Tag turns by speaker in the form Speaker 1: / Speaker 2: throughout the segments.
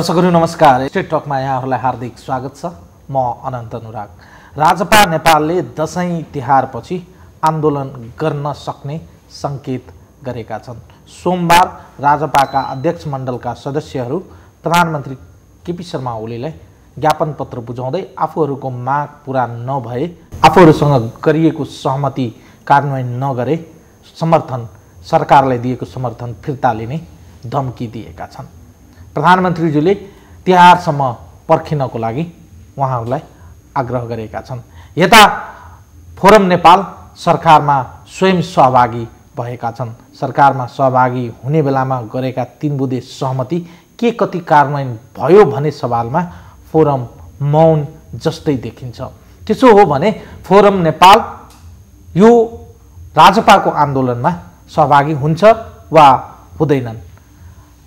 Speaker 1: दर्शकहरू नमस्कार। स्टेट टकमा यहाँहरूलाई हार्दिक स्वागत छ। म अनन्त अनुराग। राजपा नेपालले दसैँ तिहारपछि आन्दोलन गर्न सक्ने सङ्केत गरेका छन्। सोमबार राजपाका अध्यक्ष मण्डलका सदस्यहरू प्रधानमन्त्री केपी शर्मा ओलीलाई ज्ञापन पत्र बुझाउँदै आफूहरूको माग पुरा नभए आफूहरूसँग गरिएको सहमति कार्यान्वयन नगरे समर्थन सरकारलाई दिएको समर्थन फिर्ता लिने धम्की दिएका छन्। प्रधानमन्त्रीज्यूले तिहारसम्म पर्खिनको लागि उहाँहरूलाई आग्रह गरेका छन्। यता फोरम नेपाल सरकारमा स्वयं सहभागी भएका छन्। सरकारमा सहभागी हुने बेलामा गरेका तिन बुधे सहमति के कति कार्यान्वयन भयो भन्ने सवालमा फोरम मौन जस्तै देखिन्छ। त्यसो हो भने फोरम नेपाल यो राजपाको आन्दोलनमा सहभागी हुन्छ वा हुँदैनन्?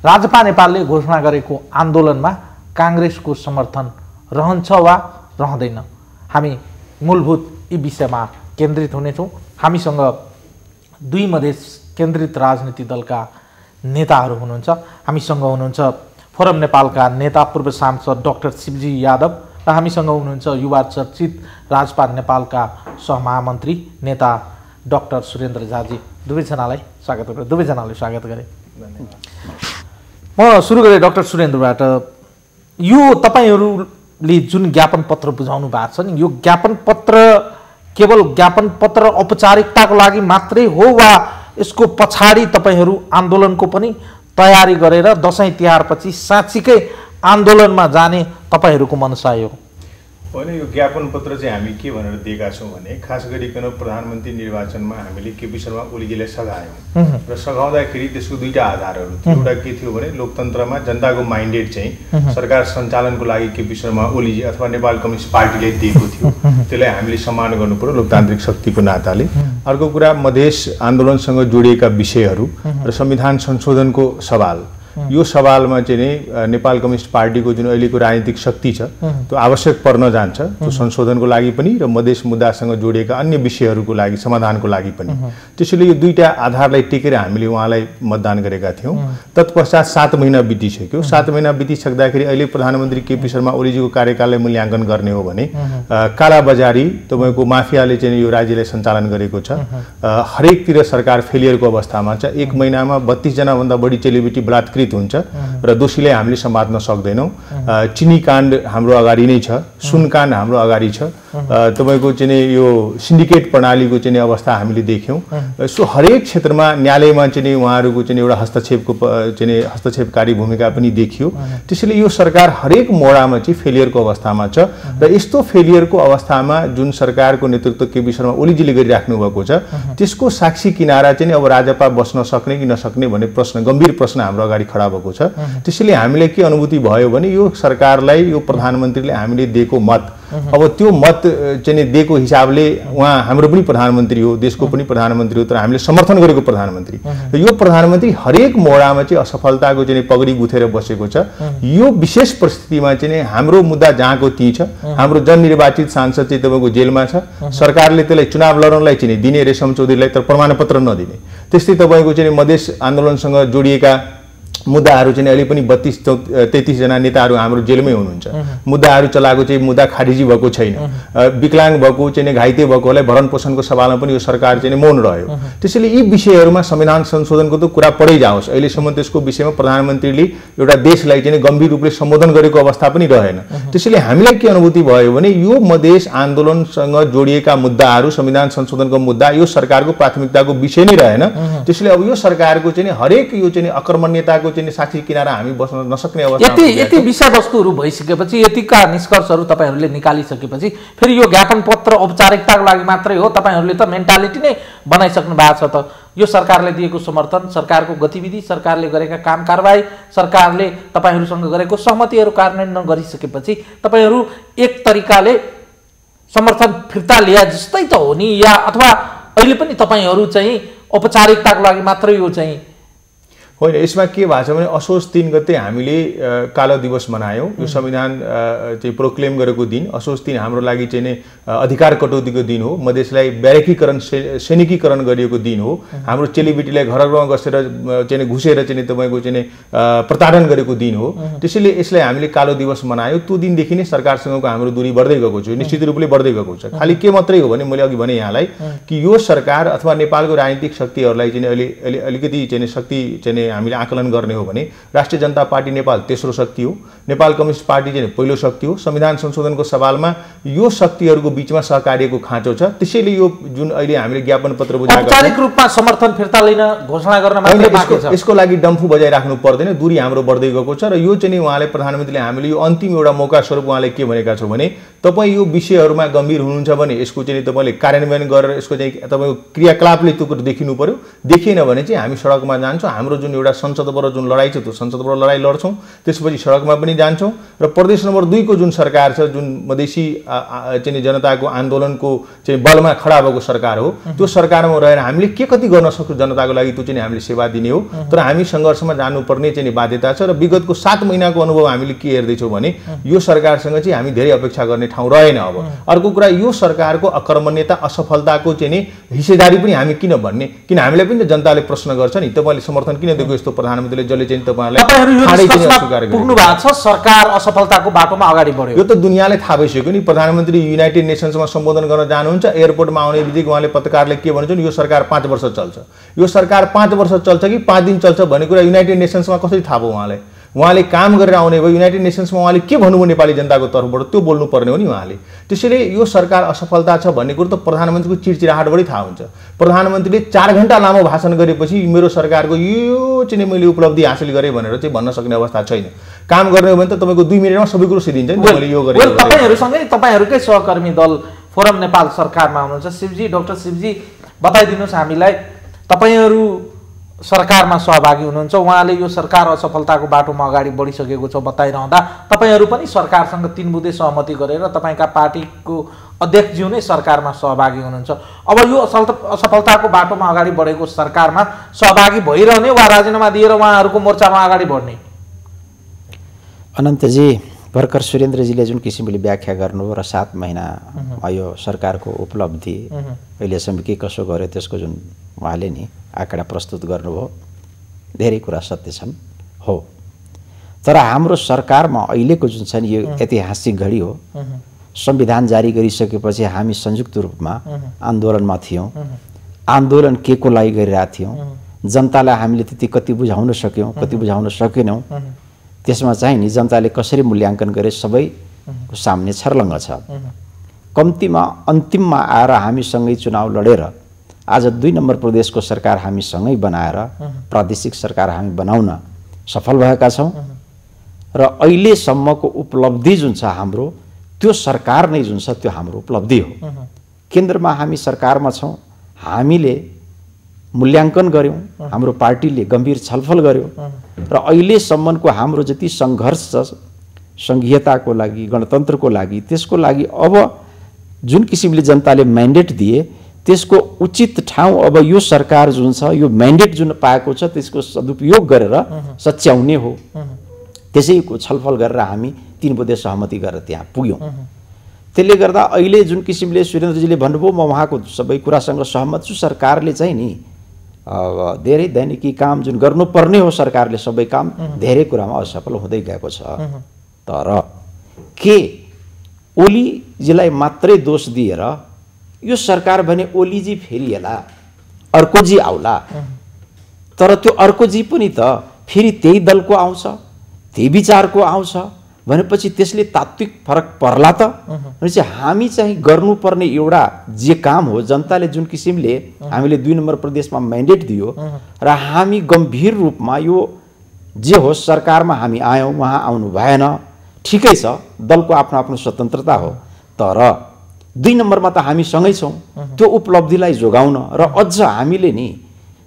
Speaker 1: राजपा नेपालले घोषणा गरेको आन्दोलनमा काङ्ग्रेसको समर्थन रहन्छ वा रहँदैन? हामी मूलभूत यी विषयमा केन्द्रित हुनेछौँ। हामीसँग दुई मधेस केन्द्रित राजनीति दलका नेताहरू हुनुहुन्छ। हामीसँग हुनुहुन्छ फोरम नेपालका नेता पूर्व सांसद डाक्टर शिवजी यादव र हामीसँग हुनुहुन्छ युवा चर्चित राजपा नेपालका सहमहामन्त्री नेता डाक्टर सुरेन्द्र झाजी। दुवैजनालाई स्वागत गरेँ दुवैजनालाई स्वागत गरेँ। म सुरु गरेँ डाक्टर सुरेन्द्रबाट। यो तपाईँहरूले जुन ज्ञापन पत्र बुझाउनु भएको छ नि यो ज्ञापन पत्र केवल ज्ञापन पत्र औपचारिकताको लागि मात्रै हो वा यसको पछाडि तपाईँहरू आन्दोलनको पनि तयारी गरेर दसैँ तिहारपछि साँच्चीकै आन्दोलनमा जाने तपाईँहरूको मनसाय? हो
Speaker 2: होइन यो ज्ञापन पत्र चाहिँ हामी के भनेर दिएका छौँ भने खास गरिकन प्रधानमन्त्री निर्वाचनमा हामीले केपी शर्मा ओलीजीलाई सघायौँ। र सघाउँदाखेरि त्यसको दुईवटा आधारहरू थियो एउटा के थियो भने लोकतन्त्रमा जनताको माइन्डेड चाहिँ सरकार सञ्चालनको लागि केपी शर्मा ओलीजी अथवा नेपाल कम्युनिस्ट पार्टीले दिएको थियो। त्यसलाई हामीले सम्मान गर्नु पर्यो लोकतान्त्रिक शक्तिको नाताले। अर्को कुरा मधेस आन्दोलनसँग जोडिएका विषयहरू र संविधान संशोधनको सवाल। यो सवालमा चाहिँ नै नेपाल कम्युनिस्ट पार्टीको जुन अहिलेको राजनीतिक शक्ति छ त्यो आवश्यक पर्न जान्छ। त्यो संशोधनको लागि पनि र मधेस मुद्दासँग जोडिएका अन्य विषयहरूको लागि समाधानको लागि पनि। त्यसैले यो दुईवटा आधारलाई टेकेर हामीले उहाँलाई मतदान गरेका थियौँ। तत्पश्चात सात महिना बितिसक्यो। सात महिना बितिसक्दाखेरि अहिले प्रधानमन्त्री केपी शर्मा ओलीजीको कार्यकाललाई मूल्याङ्कन गर्ने हो भने कालाबजारी तपाईँको माफियाले चाहिँ यो राज्यलाई सञ्चालन गरेको छ। हरेकतिर सरकार फेलियरको अवस्थामा छ। एक महिनामा बत्तिसजनाभन्दा बढी चेलिबेटी बलात्कृत हुन्छ र दोषीलाई हामीले समात्न सक्दैनौँ। चिनी काण्ड हाम्रो अगाडि नै छ सुन काण्ड हाम्रो अगाडि छ। तपाईँको चाहिँ यो सिन्डिकेट प्रणालीको चाहिँ अवस्था हामीले देख्यौँ। सो हरेक क्षेत्रमा न्यायालयमा चाहिँ उहाँहरूको चाहिँ एउटा हस्तक्षेपको चाहिँ हस्तक्षेपकारी भूमिका पनि देखियो। त्यसैले यो सरकार हरेक मोडामा चाहिँ फेलियरको अवस्थामा छ र यस्तो फेलियरको अवस्थामा जुन सरकारको नेतृत्व केपी शर्मा ओलीजीले गरिराख्नु भएको छ त्यसको साक्षी किनारा चाहिँ अब राजपा बस्न सक्ने कि नसक्ने भन्ने प्रश्न गम्भीर प्रश्न हाम्रो अगाडि खडा भएको छ। त्यसैले हामीले के अनुभूति भयो भने यो सरकारलाई यो प्रधानमन्त्रीले हामीले दिएको मत। अब त्यो मत चाहिँ दिएको हिसाबले उहाँ हाम्रो पनि प्रधानमन्त्री हो देशको पनि प्रधानमन्त्री हो तर हामीले समर्थन गरेको प्रधानमन्त्री। र यो प्रधानमन्त्री हरेक मोडामा चाहिँ असफलताको चाहिँ पगडी गुथेर बसेको छ। यो विशेष परिस्थितिमा चाहिँ हाम्रो मुद्दा जहाँको ती छ। हाम्रो जननिर्वाचित सांसद चाहिँ तपाईँको जेलमा छ। सरकारले त्यसलाई चुनाव लड्नलाई चाहिँ दिने रेशम चौधरीलाई तर प्रमाणपत्र नदिने। त्यस्तै तपाईँको चाहिँ मधेस आन्दोलनसँग जोडिएका मुद्दाहरू चाहिँ अहिले पनि बत्तिस चौ तेत्तिसजना नेताहरू हाम्रो जेलमै हुनुहुन्छ। मुद्दाहरू चलाएको चाहिँ मुद्दा खारिजी भएको छैन। विकलाङ्ग भएको चाहिँ घाइते भएकोलाई भरण पोषणको सवालमा पनि यो सरकार चाहिँ मौन रह्यो। त्यसैले यी विषयहरूमा संविधान संशोधनको त कुरा पढै जाओस्। अहिलेसम्म त्यसको विषयमा प्रधानमन्त्रीले एउटा देशलाई चाहिँ गम्भीर रूपले सम्बोधन गरेको अवस्था पनि रहेन। त्यसैले हामीलाई के अनुभूति भयो भने यो मधेस आन्दोलनसँग जोडिएका मुद्दाहरू संविधान संशोधनको मुद्दा यो सरकारको प्राथमिकताको विषय नै रहेन। त्यसैले अब यो सरकारको चाहिँ हरेक यो चाहिँ अकर्मण्यताको चाहिँ साक्षी किनारा हामी बस्न नसक्ने अवस्था
Speaker 1: यति यति विषयवस्तुहरू भइसकेपछि यतिका निष्कर्षहरू तपाईँहरूले निकालिसकेपछि फेरि यो ज्ञापन पत्र औपचारिकताको लागि मात्रै हो। तपाईँहरूले त मेन्टालिटी नै बनाइसक्नु भएको छ त। यो सरकारले दिएको समर्थन सरकारको गतिविधि सरकारले गरेका काम कारवाही सरकारले तपाईँहरूसँग गरेको सहमतिहरू कार्यान्वयन नगरिसकेपछि तपाईँहरू एक तरिकाले समर्थन फिर्ता लिया जस्तै त हो नि या अथवा अहिले पनि तपाईँहरू चाहिँ औपचारिकताको लागि मात्रै यो चाहिँ।
Speaker 2: होइन यसमा के भएको छ भने असोज तिन गते हामीले कालो दिवस मनायौँ। यो संविधान चाहिँ प्रोक्लेम गरेको दिन असोज तिन हाम्रो लागि चाहिँ नै अधिकार कटौतीको दिन हो। मधेसलाई ब्यारेकीकरण सै- सैनिकीकरण गरिएको दिन हो। हाम्रो चेलीबेटीलाई घर घरमा गसेर अ, चाहिँ घुसेर चाहिँ तपाईँको चाहिँ प्रताडन गरेको दिन हो। त्यसैले यसलाई हामीले कालो दिवस मनायौँ। त्यो दिनदेखि नै सरकारसँगको हाम्रो दूरी बढ्दै गएको छ। निश्चित रूपले बढ्दै गएको छ। खालि के मात्रै हो भने मैले अघि भने यहाँलाई कि यो सरकार अथवा नेपालको राजनीतिक शक्तिहरूलाई चाहिँ अलि अलिकति चाहिँ शक्ति चाहिँ हामीले आकलन गर्ने हो भने राष्ट्रिय जनता पार्टी नेपाल तेस्रो शक्ति हो। नेपाल कम्युनिस्ट पार्टी चाहिँ पहिलो शक्ति हो। संविधान संशोधनको सवालमा यो शक्तिहरूको बिचमा सहकार्यको खाँचो छ। त्यसैले यो जुन अहिले हामीले ज्ञापन पत्र बुझाएको छौँ,
Speaker 1: औपचारिक रूपमा समर्थन फिर्ता लिन घोषणा गर्न
Speaker 2: यसको यसको लागि डम्फु बजाइराख्नु पर्दैन दूरी हाम्रो बढ्दै गएको छ। र यो चाहिँ उहाँले प्रधानमन्त्रीले हामीले यो अन्तिम एउटा मौका स्वरूप उहाँले के भनेका छौँ भने तपाईँ यो विषयहरूमा गम्भीर हुनुहुन्छ भने यसको चाहिँ तपाईँले कार्यान्वयन गरेर यसको चाहिँ तपाईँको क्रियाकलापले त्यो कुरो देखिनु पर्यो। देखिएन भने चाहिँ हामी सडकमा जान्छौँ। हाम्रो जुन एउटा संसदबाट जुन लडाइँ छ त्यो संसदबाट लडाइँ लड्छौँ। त्यसपछि सडकमा पनि जान्छौँ। र प्रदेश नम्बर दुईको जुन सरकार छ जुन मधेसी चाहिँ जनताको आन्दोलनको चाहिँ बलमा खडा भएको सरकार हो। त्यो सरकारमा रहेर हामीले के कति गर्न सक्छौँ जनताको लागि त्यो चाहिँ हामीले सेवा दिने हो। तर हामी सङ्घर्षमा जानुपर्ने चाहिँ बाध्यता छ र विगतको सात महिनाको अनुभव हामीले के हेर्दैछौँ भने यो सरकारसँग चाहिँ हामी धेरै अपेक्षा गर्ने ठाउँ रहेन अब। अर्को कुरा यो सरकारको अकर्मण्यता असफलताको चाहिँ नि हिस्सेदारी पनि हामी किन भन्ने? किन हामीलाई पनि त जनताले प्रश्न गर्छ नि तपाईँले समर्थन किन दिएको यस्तो प्रधानमन्त्रीले जसले चाहिँ तपाईँहरूलाई
Speaker 1: पुग्नु भएको छ सरकार असफलताको बाटोमा अगाडि बढ्यो।
Speaker 2: यो त दुनियाँले थाहा भइसक्यो नि प्रधानमन्त्री युनाइटेड नेसन्समा सम्बोधन गर्न जानुहुन्छ। एयरपोर्टमा आउने बित्तिकै उहाँले पत्रकारले के भन्छ भने यो सरकार पाँच वर्ष चल्छ। यो सरकार पाँच वर्ष चल्छ कि पाँच दिन चल्छ भन्ने कुरा युनाइटेड नेसन्समा कसरी थाहा भयो उहाँलाई? उहाँले काम गरेर आउने भयो। युनाइटेड नेसन्समा उहाँले के भन्नुभयो नेपाली जनताको तर्फबाट? त्यो बोल्नु पर्ने हो नि उहाँले। त्यसैले यो सरकार असफलता छ भन्ने कुरो त प्रधानमन्त्रीको चिरचिराहटबाटै थाहा हुन्छ। प्रधानमन्त्रीले चार घन्टा लामो भाषण गरेपछि मेरो सरकारको यो चाहिँ मैले उपलब्धि हासिल गरेँ भनेर चाहिँ भन्न सक्ने अवस्था छैन। काम गर्ने हो भने त तपाईँको दुई मिनटमा सबै कुरो सिद्धिन्छ नि मैले यो गरेँ
Speaker 1: वेल
Speaker 2: यो गरेँ।
Speaker 1: तपाईँहरूसँगै तपाईँहरूकै सहकर्मी दल फोरम नेपाल सरकारमा हुनुहुन्छ। शिवजी डक्टर शिवजी बताइदिनुहोस् हामीलाई तपाईँहरू सरकारमा सहभागी हुनुहुन्छ। उहाँले यो सरकार असफलताको बाटोमा अगाडि बढिसकेको छ बताइरहँदा। तपाईँहरू पनि सरकारसँग तिन बुधे सहमति गरेर तपाईँका पार्टीको अध्यक्षज्यू नै सरकारमा सहभागी हुनुहुन्छ। अब यो असफल असफलताको बाटोमा अगाडि बढेको सरकारमा सहभागी भइरहने वा राजीनामा दिएर उहाँहरूको मोर्चामा अगाडि बढ्ने?
Speaker 3: अनन्तजी भर्खर सुरेन्द्रजीले जुन किसिमले व्याख्या गर्नुभयो र सात महिना यो सरकारको उपलब्धि अहिलेसम्म के कसो गर्यो त्यसको जुन उहाँले नि आँकडा प्रस्तुत गर्नुभयो धेरै कुरा सत्य छन् हो। तर हाम्रो सरकारमा अहिलेको जुन छ नि यो ऐतिहासिक घडी हो। संविधान जारी गरिसकेपछि हामी संयुक्त रूपमा आन्दोलनमा थियौँ। आन्दोलन के को लागि गरिरहेका थियौँ? जनतालाई हामीले त्यति कति बुझाउन सक्यौँ कति बुझाउन सकेनौँ। त्यसमा चाहिँ नि जनताले कसरी मूल्याङ्कन गरे सबैको सामने छर्लङ्ग छ। कम्तीमा अन्तिममा आएर हामीसँगै चुनाव लडेर आज दुई नम्बर प्रदेशको सरकार हामीसँगै बनाएर प्रादेशिक सरकार हामी बनाउन सफल भएका छौँ। र अहिलेसम्मको उपलब्धि जुन छ हाम्रो त्यो सरकार नै जुन छ त्यो हाम्रो उपलब्धि हो। केन्द्रमा हामी सरकारमा छौँ हामीले मूल्याङ्कन गऱ्यौँ हाम्रो पार्टीले गम्भीर छलफल गर्यो र अहिलेसम्मको हाम्रो जति सङ्घर्ष छ सङ्घीयताको लागि गणतन्त्रको लागि त्यसको लागि अब जुन किसिमले जनताले म्यान्डेट दिए त्यसको उचित ठाउँ अब यो सरकार जुन छ यो म्यान्डेट जुन पाएको छ त्यसको सदुपयोग गरेर सच्याउने हो। त्यसैको छलफल गरेर हामी तिन बुधे सहमति गरेर त्यहाँ पुग्यौँ। त्यसले गर्दा अहिले जुन किसिमले सुरेन्द्रजीले भन्नुभयो म उहाँको सबै कुरासँग सहमत छु सरकारले चाहिँ नि धेरै दैनिकी काम जुन गर्नुपर्ने हो सरकारले सबै काम धेरै कुरामा असफल हुँदै गएको छ। तर के ओलीजीलाई मात्रै दोष दिएर यो सरकार भने ओलीजी फेरिएला अर्कोजी आउला? तर त्यो अर्कोजी पनि त फेरि त्यही दलको आउँछ त्यही विचारको आउँछ भनेपछि त्यसले तात्विक फरक पर्ला त। भनेपछि हामी चाहिँ गर्नुपर्ने एउटा जे काम हो जनताले जुन किसिमले हामीले दुई नम्बर प्रदेशमा म्यान्डेट दियो र हामी गम्भीर रूपमा यो जे होस् सरकारमा हामी आयौँ उहाँ आउनु भएन ठिकै छ दलको आफ्नो आफ्नो स्वतन्त्रता हो तर दुई नम्बरमा त हामी सँगै छौँ। त्यो उपलब्धिलाई जोगाउन र अझ हामीले नि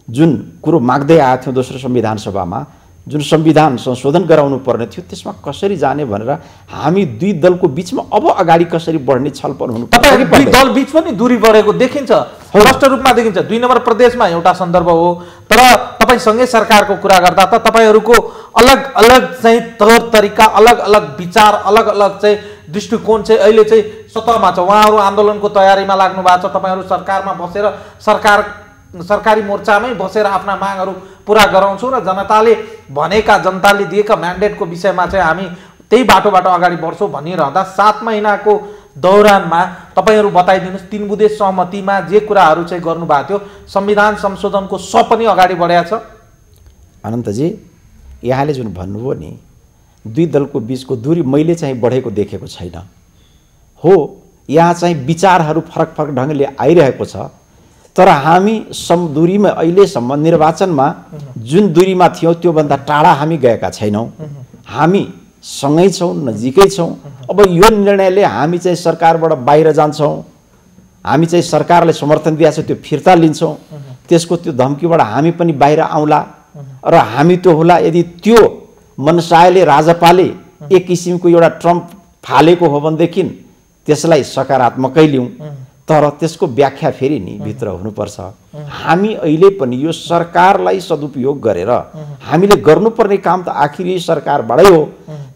Speaker 3: जुन कुरो माग्दै आएको थियौँ दोस्रो संविधान सभामा जुन संविधान संशोधन गराउनु पर्ने थियो त्यसमा कसरी जाने भनेर हामी दुई दलको बिचमा अब अगाडि कसरी बढ्ने छलफल हुनु
Speaker 1: दुई? दल बिच पनि दूरी बढेको देखिन्छ। स्पष्ट रूपमा देखिन्छ। दुई नम्बर प्रदेशमा एउटा सन्दर्भ हो। तर तपाईँसँगै सरकारको कुरा गर्दा त तपाईँहरूको अलग अलग चाहिँ तौर तरिका अलग अलग विचार अलग अलग चाहिँ दृष्टिकोण चाहिँ अहिले चाहिँ सतहमा छ। उहाँहरू आन्दोलनको तयारीमा लाग्नु भएको छ। तपाईँहरू सरकारमा बसेर सरकार सरकारी मोर्चामै बसेर आफ्ना मागहरू पुरा गराउँछौँ र जनताले भनेका जनताले दिएका म्यान्डेटको विषयमा चाहिँ हामी त्यही बाटोबाट अगाडि बढ्छौँ भनिरहँदा सात महिनाको दौरानमा तपाईँहरू बताइदिनुहोस् तिन बुधे सहमतिमा जे कुराहरू चाहिँ गर्नुभएको थियो संविधान संशोधनको स पनि अगाडि बढाएको छ।
Speaker 3: अनन्तजी यहाँले जुन भन्नुभयो नि दुई दलको बिचको दूरी मैले चाहिँ बढेको देखेको छैन। हो यहाँ चाहिँ विचारहरू फरक फरक ढङ्गले आइरहेको छ। तर हामी सम दूरीमा अहिलेसम्म निर्वाचनमा जुन दूरीमा थियौँ त्योभन्दा टाढा हामी गएका छैनौँ। हामी सँगै छौँ नजिकै छौँ। अब यो निर्णयले हामी चाहिँ सरकारबाट बाहिर जान्छौँ। हामी चाहिँ सरकारले समर्थन दिएको त्यो फिर्ता लिन्छौँ। त्यसको त्यो धम्कीबाट हामी पनि बाहिर आउँला। र हामी त्यो होला यदि त्यो मनसायले राजपाले एक किसिमको एउटा ट्रम्प फालेको हो भनेदेखि त्यसलाई सकारात्मकै लिउँ। तर त्यसको व्याख्या फेरि नि भित्र हुनुपर्छ। हामी अहिले पनि यो सरकारलाई सदुपयोग गरेर हामीले गर्नुपर्ने काम त आखिर सरकारबाटै हो।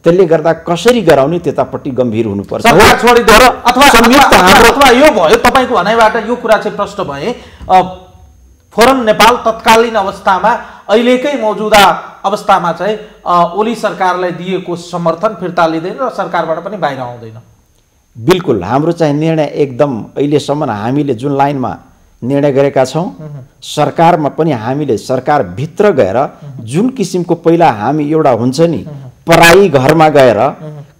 Speaker 3: त्यसले गर्दा कसरी गराउने त्यतापट्टि गम्भीर हुनुपर्छ।
Speaker 1: यो भयो तपाईँको भनाइबाट यो कुरा चाहिँ प्रश्न भए फोरम नेपाल तत्कालीन अवस्थामा अहिलेकै मौजुदा अवस्थामा चाहिँ ओली सरकारलाई दिएको समर्थन फिर्ता लिँदैन र सरकारबाट पनि बाहिर आउँदैन।
Speaker 3: बिल्कुल हाम्रो चाहिँ निर्णय एकदम अहिलेसम्म हामीले जुन लाइनमा निर्णय गरेका छौँ सरकारमा पनि हामीले सरकारभित्र गएर जुन किसिमको पहिला हामी एउटा हुन्छ नि पराई घरमा गएर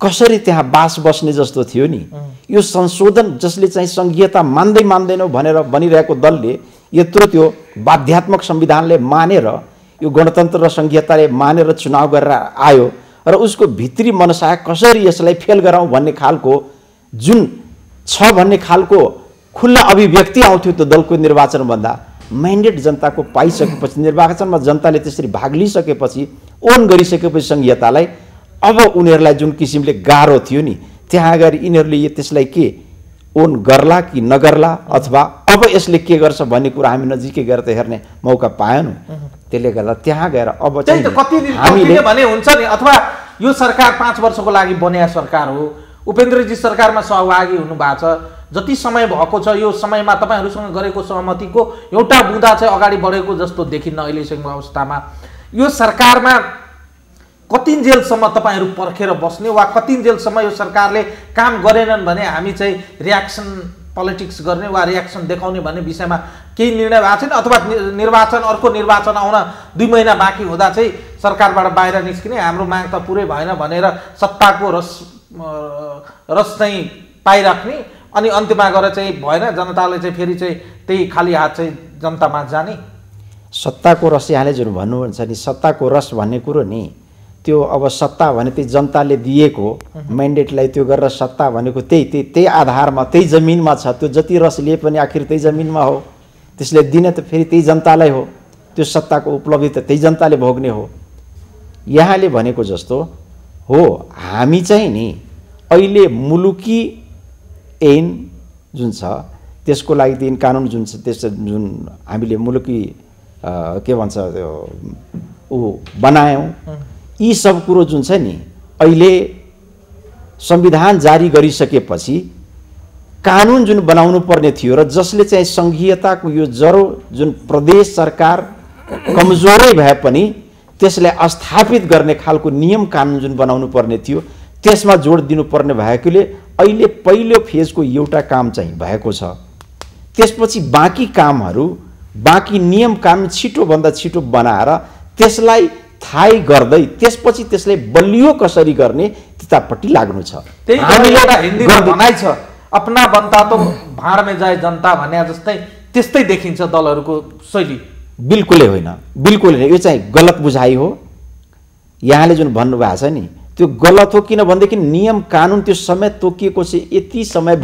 Speaker 3: कसरी त्यहाँ बास बस्ने जस्तो थियो नि यो संशोधन जसले चाहिँ सङ्घीयता मान्दै मान्दैनौ भनेर भनिरहेको दलले यत्रो त्यो बाध्यात्मक संविधानले मानेर यो गणतन्त्र र सङ्घीयताले मानेर चुनाव गरेर आयो र उसको भित्री मनसाय कसरी यसलाई फेल गराउँ भन्ने खालको जुन छ भन्ने खालको खुल्ला अभिव्यक्ति आउँथ्यो त्यो दलको निर्वाचनभन्दा म्यान्डेट जनताको पाइसकेपछि निर्वाचनमा जनताले त्यसरी भाग लिइसकेपछि ओन गरिसकेपछि सङ्घीयतालाई अब उनीहरूलाई जुन किसिमले गाह्रो थियो नि त्यहाँ गएर यिनीहरूले त्यसलाई के ओन गर्ला कि नगर्ला अथवा अब यसले के गर्छ भन्ने कुरा हामी नजिकै गएर त हेर्ने मौका पाएनौँ। त्यसले गर्दा त्यहाँ गएर अब चाहिँ हामीले
Speaker 1: हामीले भने हुन्छ नि अथवा यो सरकार पाँच वर्षको लागि बनिया सरकार हो उपेन्द्रजी सरकारमा सहभागी हुनु भएको छ। जति समय भएको छ यो समयमा तपाईँहरूसँग गरेको सहमतिको एउटा बुँदा चाहिँ अगाडि बढेको जस्तो देखिन्न अहिलेसम्म अवस्थामा। यो सरकारमा कतिन्जेलसम्म तपाईँहरू पर्खेर बस्ने वा कतिन्जेलसम्म यो सरकारले काम गरेनन् भने हामी चाहिँ रियाक्सन पोलिटिक्स गर्ने वा रियाक्सन देखाउने भन्ने विषयमा केही निर्णय भएको छैन अथवा निर्वाचन अर्को निर्वाचन आउन दुई महिना बाँकी हुँदा चाहिँ सरकारबाट बाहिर निस्किने हाम्रो माग त पुरै भएन भनेर सत्ताको रस रस चाहिँ पाइराख्ने। अनि अन्त्यमा गएर चाहिँ भएन जनताले चाहिँ फेरि चाहिँ त्यही खाली हात चाहिँ जनतामा जाने।
Speaker 3: सत्ताको रस यहाँले जुन भन्नुहुन्छ नि सत्ताको रस भन्ने कुरो नि त्यो अब सत्ता भने त्यही जनताले दिएको म्यान्डेटलाई त्यो गरेर सत्ता भनेको त्यही त्यही त्यही आधारमा त्यही जमिनमा छ। त्यो जति रस लिए पनि आखिर त्यही जमिनमा हो। त्यसले दिने त फेरि त्यही जनतालाई हो। त्यो सत्ताको उपलब्धि त त्यही जनताले भोग्ने हो। यहाँले भनेको जस्तो हो हामी चाहिँ नि अहिले मुलुकी ऐन जुन छ त्यसको लागि ऐन कानुन जुन छ त्यस जुन हामीले मुलुकी के भन्छ त्यो ऊ बनायौँ यी सब कुरो जुन छ नि अहिले संविधान जारी गरिसकेपछि कानुन जुन बनाउनु पर्ने थियो र जसले चाहिँ सङ्घीयताको यो जरो जुन प्रदेश सरकार कमजोरै भए पनि त्यसलाई स्थापित गर्ने खालको नियम कानुन जुन बनाउनु पर्ने थियो त्यसमा जोड दिनुपर्ने भएकोले अहिले पहिलो फेजको एउटा काम चाहिँ भएको छ। त्यसपछि बाँकी कामहरू बाँकी नियम कानुन छिटोभन्दा छिटो बनाएर त्यसलाई थाहै गर्दै त्यसपछि त्यसलाई बलियो कसरी गर्ने त्यतापट्टि लाग्नु छ।
Speaker 1: छ अपना बनता त भाँडमे जाए जनता भने जस्तै त्यस्तै देखिन्छ दलहरूको शैली।
Speaker 3: बिल्कुलै होइन। बिल्कुलै होइन। यो चाहिँ गलत बुझाइ हो। यहाँले जुन भन्नुभएको छ नि त्यो गलत हो किन भनेदेखि नियम कानुन त्यो समय तोकिएको छ यति समय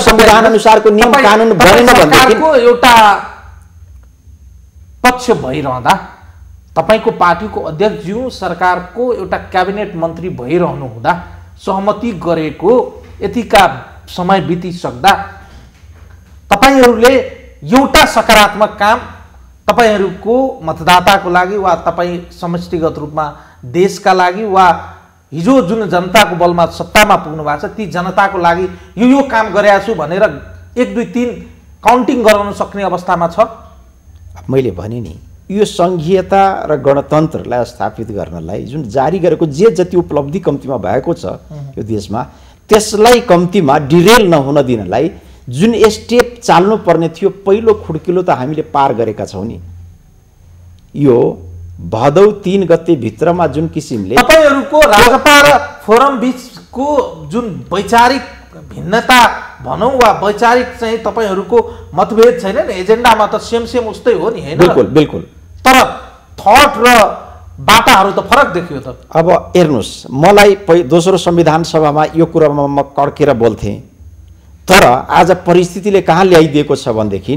Speaker 3: संविधान अनुसारको नियम कानुन बनेन भनेदेखि
Speaker 1: एउटा पक्ष भइरहँदा तपाईँको पार्टीको अध्यक्षज्यू सरकारको एउटा क्याबिनेट मन्त्री भइरहनु हुँदा सहमति गरेको यतिका समय बितिसक्दा तपाईँहरूले एउटा सकारात्मक काम तपाईँहरूको मतदाताको लागि वा तपाईँ समष्टिगत रूपमा देशका लागि वा हिजो जुन जनताको बलमा सत्तामा पुग्नु भएको छ ती जनताको लागि यो यो काम गरेका छु भनेर एक दुई तिन काउन्टिङ गराउन सक्ने अवस्थामा छ?
Speaker 3: मैले भने नि यो सङ्घीयता र गणतन्त्रलाई स्थापित गर्नलाई जुन जारी गरेको जे जति उपलब्धि कम्तीमा भएको छ यो देशमा त्यसलाई कम्तीमा डिरेल नहुन दिनलाई जुन स्टेप चाल्नुपर्ने थियो पहिलो खुड्किलो त हामीले पार गरेका छौँ नि। यो भदौ तिन गते भित्रमा जुन किसिमले
Speaker 1: तपाईँहरूको राजपा र फोरम बिचको जुन वैचारिक भिन्नता भनौँ वा वैचारिक चाहिँ तपाईँहरूको मतभेद छैन नि। एजेन्डामा त सेम सेम उस्तै हो नि होइन?
Speaker 3: बिल्कुल बिल्कुल।
Speaker 1: तर थट र बाटाहरू त फरक देखियो त।
Speaker 3: अब हेर्नुहोस् मलाई पहि दोस्रो संविधान सभामा यो कुरामा म कड्केर बोल्थेँ। तर आज परिस्थितिले कहाँ ल्याइदिएको छ भनेदेखि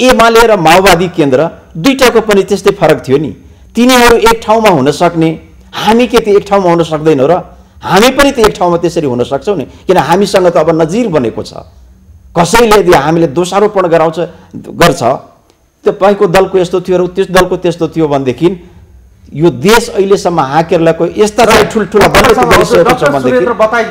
Speaker 3: एमाले र माओवादी केन्द्र दुईटाको पनि त्यस्तै फरक थियो नि। तिनीहरू एक ठाउँमा हुन सक्ने हामी के त एक ठाउँमा हुन सक्दैनौँ र हामी पनि त एक ठाउँमा त्यसरी हुन सक्छौँ नि? किन हामीसँग त अब नजिर बनेको छ। कसैले यदि हामीले दोषारोपण गराउँछ गर्छ तपाईँको दलको यस्तो थियो र त्यस दलको त्यस्तो थियो भनेदेखि यो देश अहिलेसम्म हाकेर लगाएको यस्ता चाहिँ ठुल्ठुला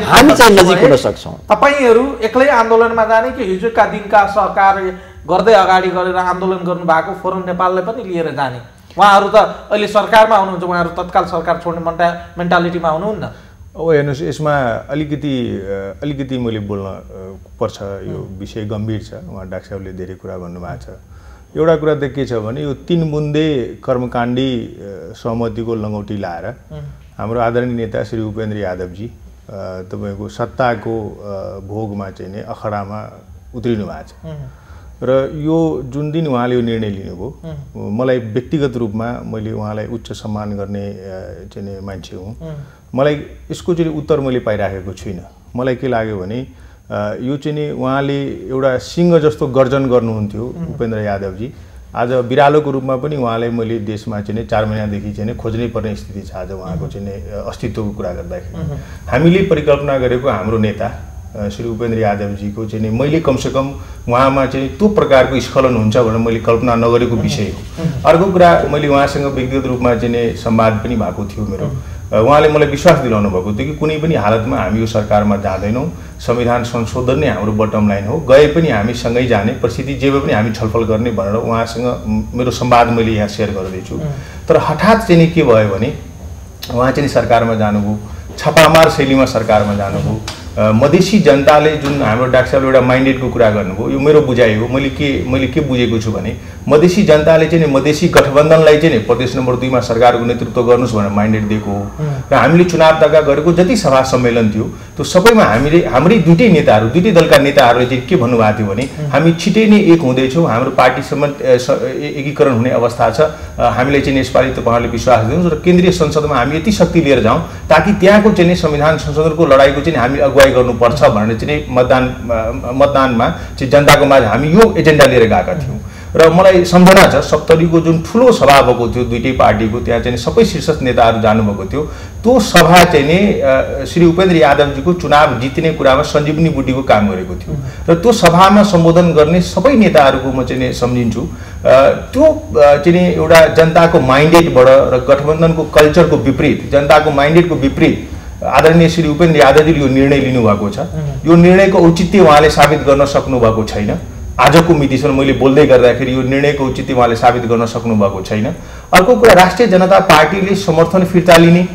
Speaker 3: हामी चाहिँ नजिक हुन सक्छौँ।
Speaker 1: तपाईँहरू एक्लै आन्दोलनमा जाने कि हिजोका दिनका सहकार्य गर्दै अगाडि गरेर आन्दोलन गर्नु भएको फोरम नेपाललाई पनि लिएर जाने? उहाँहरू त अहिले सरकारमा हुनुहुन्छ उहाँहरू तत्काल सरकार छोड्ने मेन्टा मेन्टालिटीमा हुनुहुन्न।
Speaker 2: अब हेर्नुहोस् यसमा अलिकति अलिकति मैले बोल्न पर्छ यो विषय गम्भीर छ। उहाँ डाक्टर साहबले धेरै कुरा भन्नुभएको छ। एउटा कुरा त के छ भने यो तिन बुन्दे कर्मकाण्डी सहमतिको लङ्गौटी लाएर हाम्रो आदरणीय नेता श्री उपेन्द्र यादवजी तपाईँको सत्ताको भोगमा चाहिँ नि अखडामा उत्रिनु भएको छ। र यो जुन दिन उहाँले यो निर्णय लिनुभयो मलाई व्यक्तिगत रूपमा मैले उहाँलाई उच्च सम्मान गर्ने चाहिँ मान्छे हुँ। मलाई यसको चाहिँ उत्तर मैले पाइराखेको छुइनँ। मलाई के लाग्यो भने यो चाहिँ नि उहाँले एउटा सिंह जस्तो गर्जन गर्नुहुन्थ्यो उपेन्द्र यादवजी। आज बिरालोको रूपमा पनि उहाँलाई मैले देशमा चाहिँ नि चार महिनादेखि चाहिँ नि खोज्नै पर्ने स्थिति छ आज उहाँको चाहिँ नि अस्तित्वको कुरा गर्दाखेरि। हामीले परिकल्पना गरेको हाम्रो नेता श्री उपेन्द्र यादवजीको चाहिँ नि मैले कमसेकम उहाँमा चाहिँ त्यो प्रकारको स्खलन हुन्छ भनेर मैले कल्पना नगरेको विषय हो। अर्को कुरा मैले उहाँसँग व्यक्तिगत रूपमा चाहिँ नि संवाद पनि भएको थियो मेरो। उहाँले मलाई विश्वास दिलाउनु भएको थियो कि कुनै पनि हालतमा हामी यो सरकारमा जाँदैनौँ। संविधान संशोधन नै हाम्रो बटम लाइन हो। गए पनि हामी सँगै जाने परिस्थिति जे भए पनि हामी छलफल गर्ने भनेर उहाँसँग मेरो संवाद मैले यहाँ सेयर गर्दैछु। तर हठात चाहिँ नि के भयो भने उहाँ चाहिँ सरकारमा जानुभयो छापामार शैलीमा सरकारमा जानुभयो। मधेसी जनताले जुन हाम्रो डाक्टर साहबले एउटा माइन्डेडको कुरा गर्नुभयो यो मेरो बुझाइ हो। मैले के मैले के बुझेको छु भने मधेसी जनताले चाहिँ नि मधेसी गठबन्धनलाई चाहिँ नि प्रदेश नम्बर दुईमा सरकारको नेतृत्व गर्नुहोस् भनेर माइन्डेड दिएको हो। र हामीले चुनाव दर्ता गरेको जति सभा सम्मेलन थियो त्यो सबैमा हामीले हाम्रै दुइटै नेताहरू दुइटै दलका नेताहरूले चाहिँ के भन्नुभएको थियो भने हामी छिटै नै एक हुँदैछौँ हाम्रो पार्टीसम्म एकीकरण हुने अवस्था छ। अ, हामीलाई चाहिँ यसपालि तपाईँहरूले विश्वास दिनुहोस् र केन्द्रीय संसदमा हामी यति शक्ति लिएर जाउँ ताकि त्यहाँको चाहिँ संविधान संशोधनको लडाइँको चाहिँ हामी अगुवाई गर्नुपर्छ भनेर चाहिँ मतदान मतदानमा चाहिँ जनताको माझ हामी यो एजेन्डा लिएर गएका थियौँ। र मलाई सम्झना छ सप्तरीको जुन ठुलो सभा भएको थियो दुइटै पार्टीको त्यहाँ चाहिँ सबै शीर्ष नेताहरू जानुभएको थियो। त्यो सभा चाहिँ नि श्री उपेन्द्र यादवजीको चुनाव जित्ने कुरामा सञ्जीवनी बुटीको काम गरेको थियो। र त्यो सभामा सम्बोधन गर्ने सबै नेताहरूको म चाहिँ सम्झिन्छु। त्यो चाहिँ नि एउटा जनताको माइन्डेडबाट र गठबन्धनको कल्चरको विपरीत जनताको माइन्डेडको विपरीत आदरणीय श्री उपेन्द्र यादवजीले यो निर्णय लिनुभएको छ। यो निर्णयको औचित्य उहाँले साबित गर्न सक्नुभएको छैन। आजको मितिसम्म मैले बोल्दै गर्दाखेरि यो निर्णयको औचित्य उहाँले साबित गर्न सक्नुभएको छैन। अर्को कुरा राष्ट्रिय जनता पार्टीले समर्थन फिर्ता लिने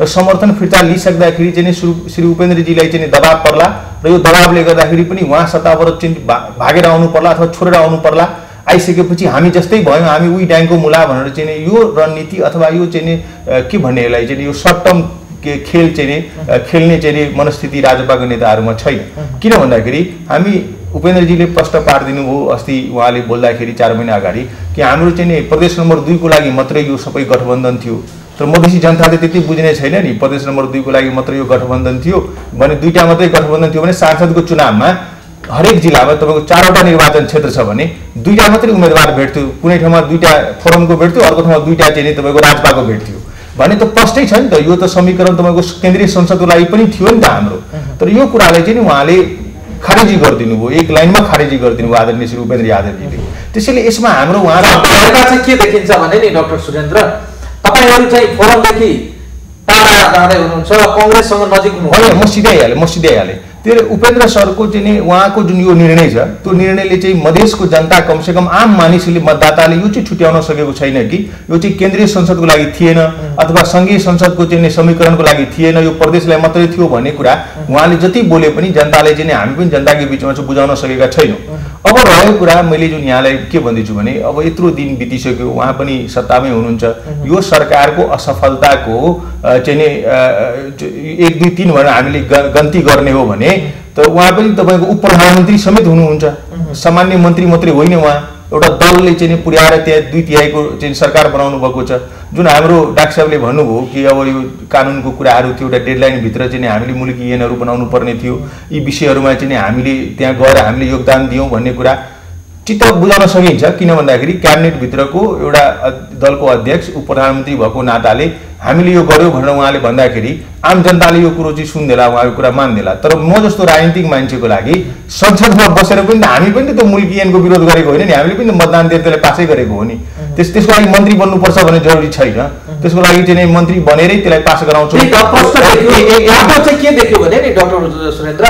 Speaker 2: र समर्थन फिर्ता लिइसक्दाखेरि चाहिँ श्री श्री उपेन्द्रजीलाई चाहिँ दबाब पर्ला र यो दबाबले गर्दाखेरि पनि उहाँ सत्ताबाट चाहिँ भागेर आउनु पर्ला अथवा छोडेर आउनु पर्ला। आइसकेपछि हामी जस्तै भयौँ हामी उही ड्याङको मुला भनेर चाहिँ यो रणनीति अथवा यो चाहिँ के भन्ने यसलाई चाहिँ यो सर्ट टर्म खेल चाहिँ खेल्ने चाहिँ मनस्थिति राजपाको नेताहरूमा छैन। किन भन्दाखेरि हामी उपेन्द्रजीले प्रश्न पारिदिनु भयो अस्ति उहाँले बोल्दाखेरि चार महिना अगाडि कि हाम्रो चाहिँ नि प्रदेश नम्बर दुईको लागि मात्रै यो सबै गठबन्धन थियो। तर मधेसी जनताले त्यति बुझ्ने छैन नि प्रदेश नम्बर दुईको लागि मात्रै यो गठबन्धन थियो भने दुईवटा मात्रै गठबन्धन थियो भने सांसदको चुनावमा हरेक जिल्लामा तपाईँको चारवटा निर्वाचन क्षेत्र छ भने दुईवटा मात्रै उम्मेदवार भेट्थ्यो। कुनै ठाउँमा दुईवटा फोरमको भेट्थ्यो अर्को ठाउँमा दुईवटा चाहिँ नि तपाईँको राजपाको भेट्थ्यो। भने त प्रष्टै छ नि त यो त समीकरण तपाईँको केन्द्रीय संसदको लागि पनि थियो नि त हाम्रो। तर यो कुरालाई चाहिँ नि उहाँले खारेजी गरिदिनु भयो एक लाइनमा खारेजी गरिदिनु भयो आदरणीय श्री उपेन्द्र यादवजीले। त्यसैले यसमा हाम्रो उहाँ
Speaker 1: भएका चाहिँ के देखिन्छ भने नि डाक्टर सुरेन्द्र? तपाईँहरू चाहिँ फोरमदेखि टाढा जाँदै हुनुहुन्छ कङ्ग्रेससँग नजिक हुनु
Speaker 2: म सिधै आइहालेँ म सिधै आइहालेँ उपेन्द्र सरको चाहिँ नि उहाँको जुन यो निर्णय छ त्यो निर्णयले चाहिँ मधेसको जनता कमसेकम आम मानिसले मतदाताले यो चाहिँ छुट्याउन सकेको छैन कि? यो चाहिँ केन्द्रीय संसदको लागि थिएन। अथवा सङ्घीय संसदको चाहिँ नि समीकरणको लागि थिएन यो प्रदेशलाई मात्रै थियो भन्ने कुरा उहाँले जति बोले पनि जनताले चाहिँ हामी पनि जनताको बिचमा चाहिँ बुझाउन सकेका छैनौँ। अब रहेको कुरा मैले जुन यहाँलाई के भन्दैछु भने अब यत्रो दिन बितिसक्यो उहाँ पनि सत्तामै हुनुहुन्छ। यो सरकारको असफलताको चाहिँ नि एक दुई तिन भनेर हामीले गन्ती गर्ने हो भने त उहाँ पनि तपाईँको उप प्रधानमन्त्री समेत हुनुहुन्छ। सामान्य मन्त्री मात्रै होइन उहाँ। एउटा दलले चाहिँ पुर्याएर त्यहाँ दुई तिहाईको चाहिँ सरकार बनाउनु भएको छ। जुन हाम्रो डाक्टर साहबले भन्नुभयो कि अब यो कानुनको कुराहरू थियो एउटा डेडलाइनभित्र चाहिँ नि हामीले मुलुकी ऐनहरू बनाउनु पर्ने थियो। यी विषयहरूमा चाहिँ नि हामीले त्यहाँ गएर हामीले योगदान दियौँ भन्ने कुरा चित्त बुझाउन सकिन्छ किन भन्दाखेरि क्याबिनेटभित्रको एउटा दलको अध्यक्ष उप प्रधानमन्त्री भएको नाताले हामीले यो गर्यौँ भनेर उहाँले भन्दाखेरि आम जनताले यो कुरो चाहिँ सुन्देला उहाँको कुरा मान्देला। तर म जस्तो राजनीतिक मान्छेको लागि संसदमा बसेर पनि त हामी पनि त त्यो मुल्की ऐनको विरोध गरेको होइन नि हामीले पनि त मतदान दिएर त्यसलाई पासै गरेको हो नि। त्यस त्यसको लागि मन्त्री बन्नुपर्छ भन्ने जरुरी छैन। त्यसको लागि चाहिँ नि मन्त्री बनेरै त्यसलाई पास गराउँछु।
Speaker 1: के देखियो भने नि डाक्टर सुरेन्द्र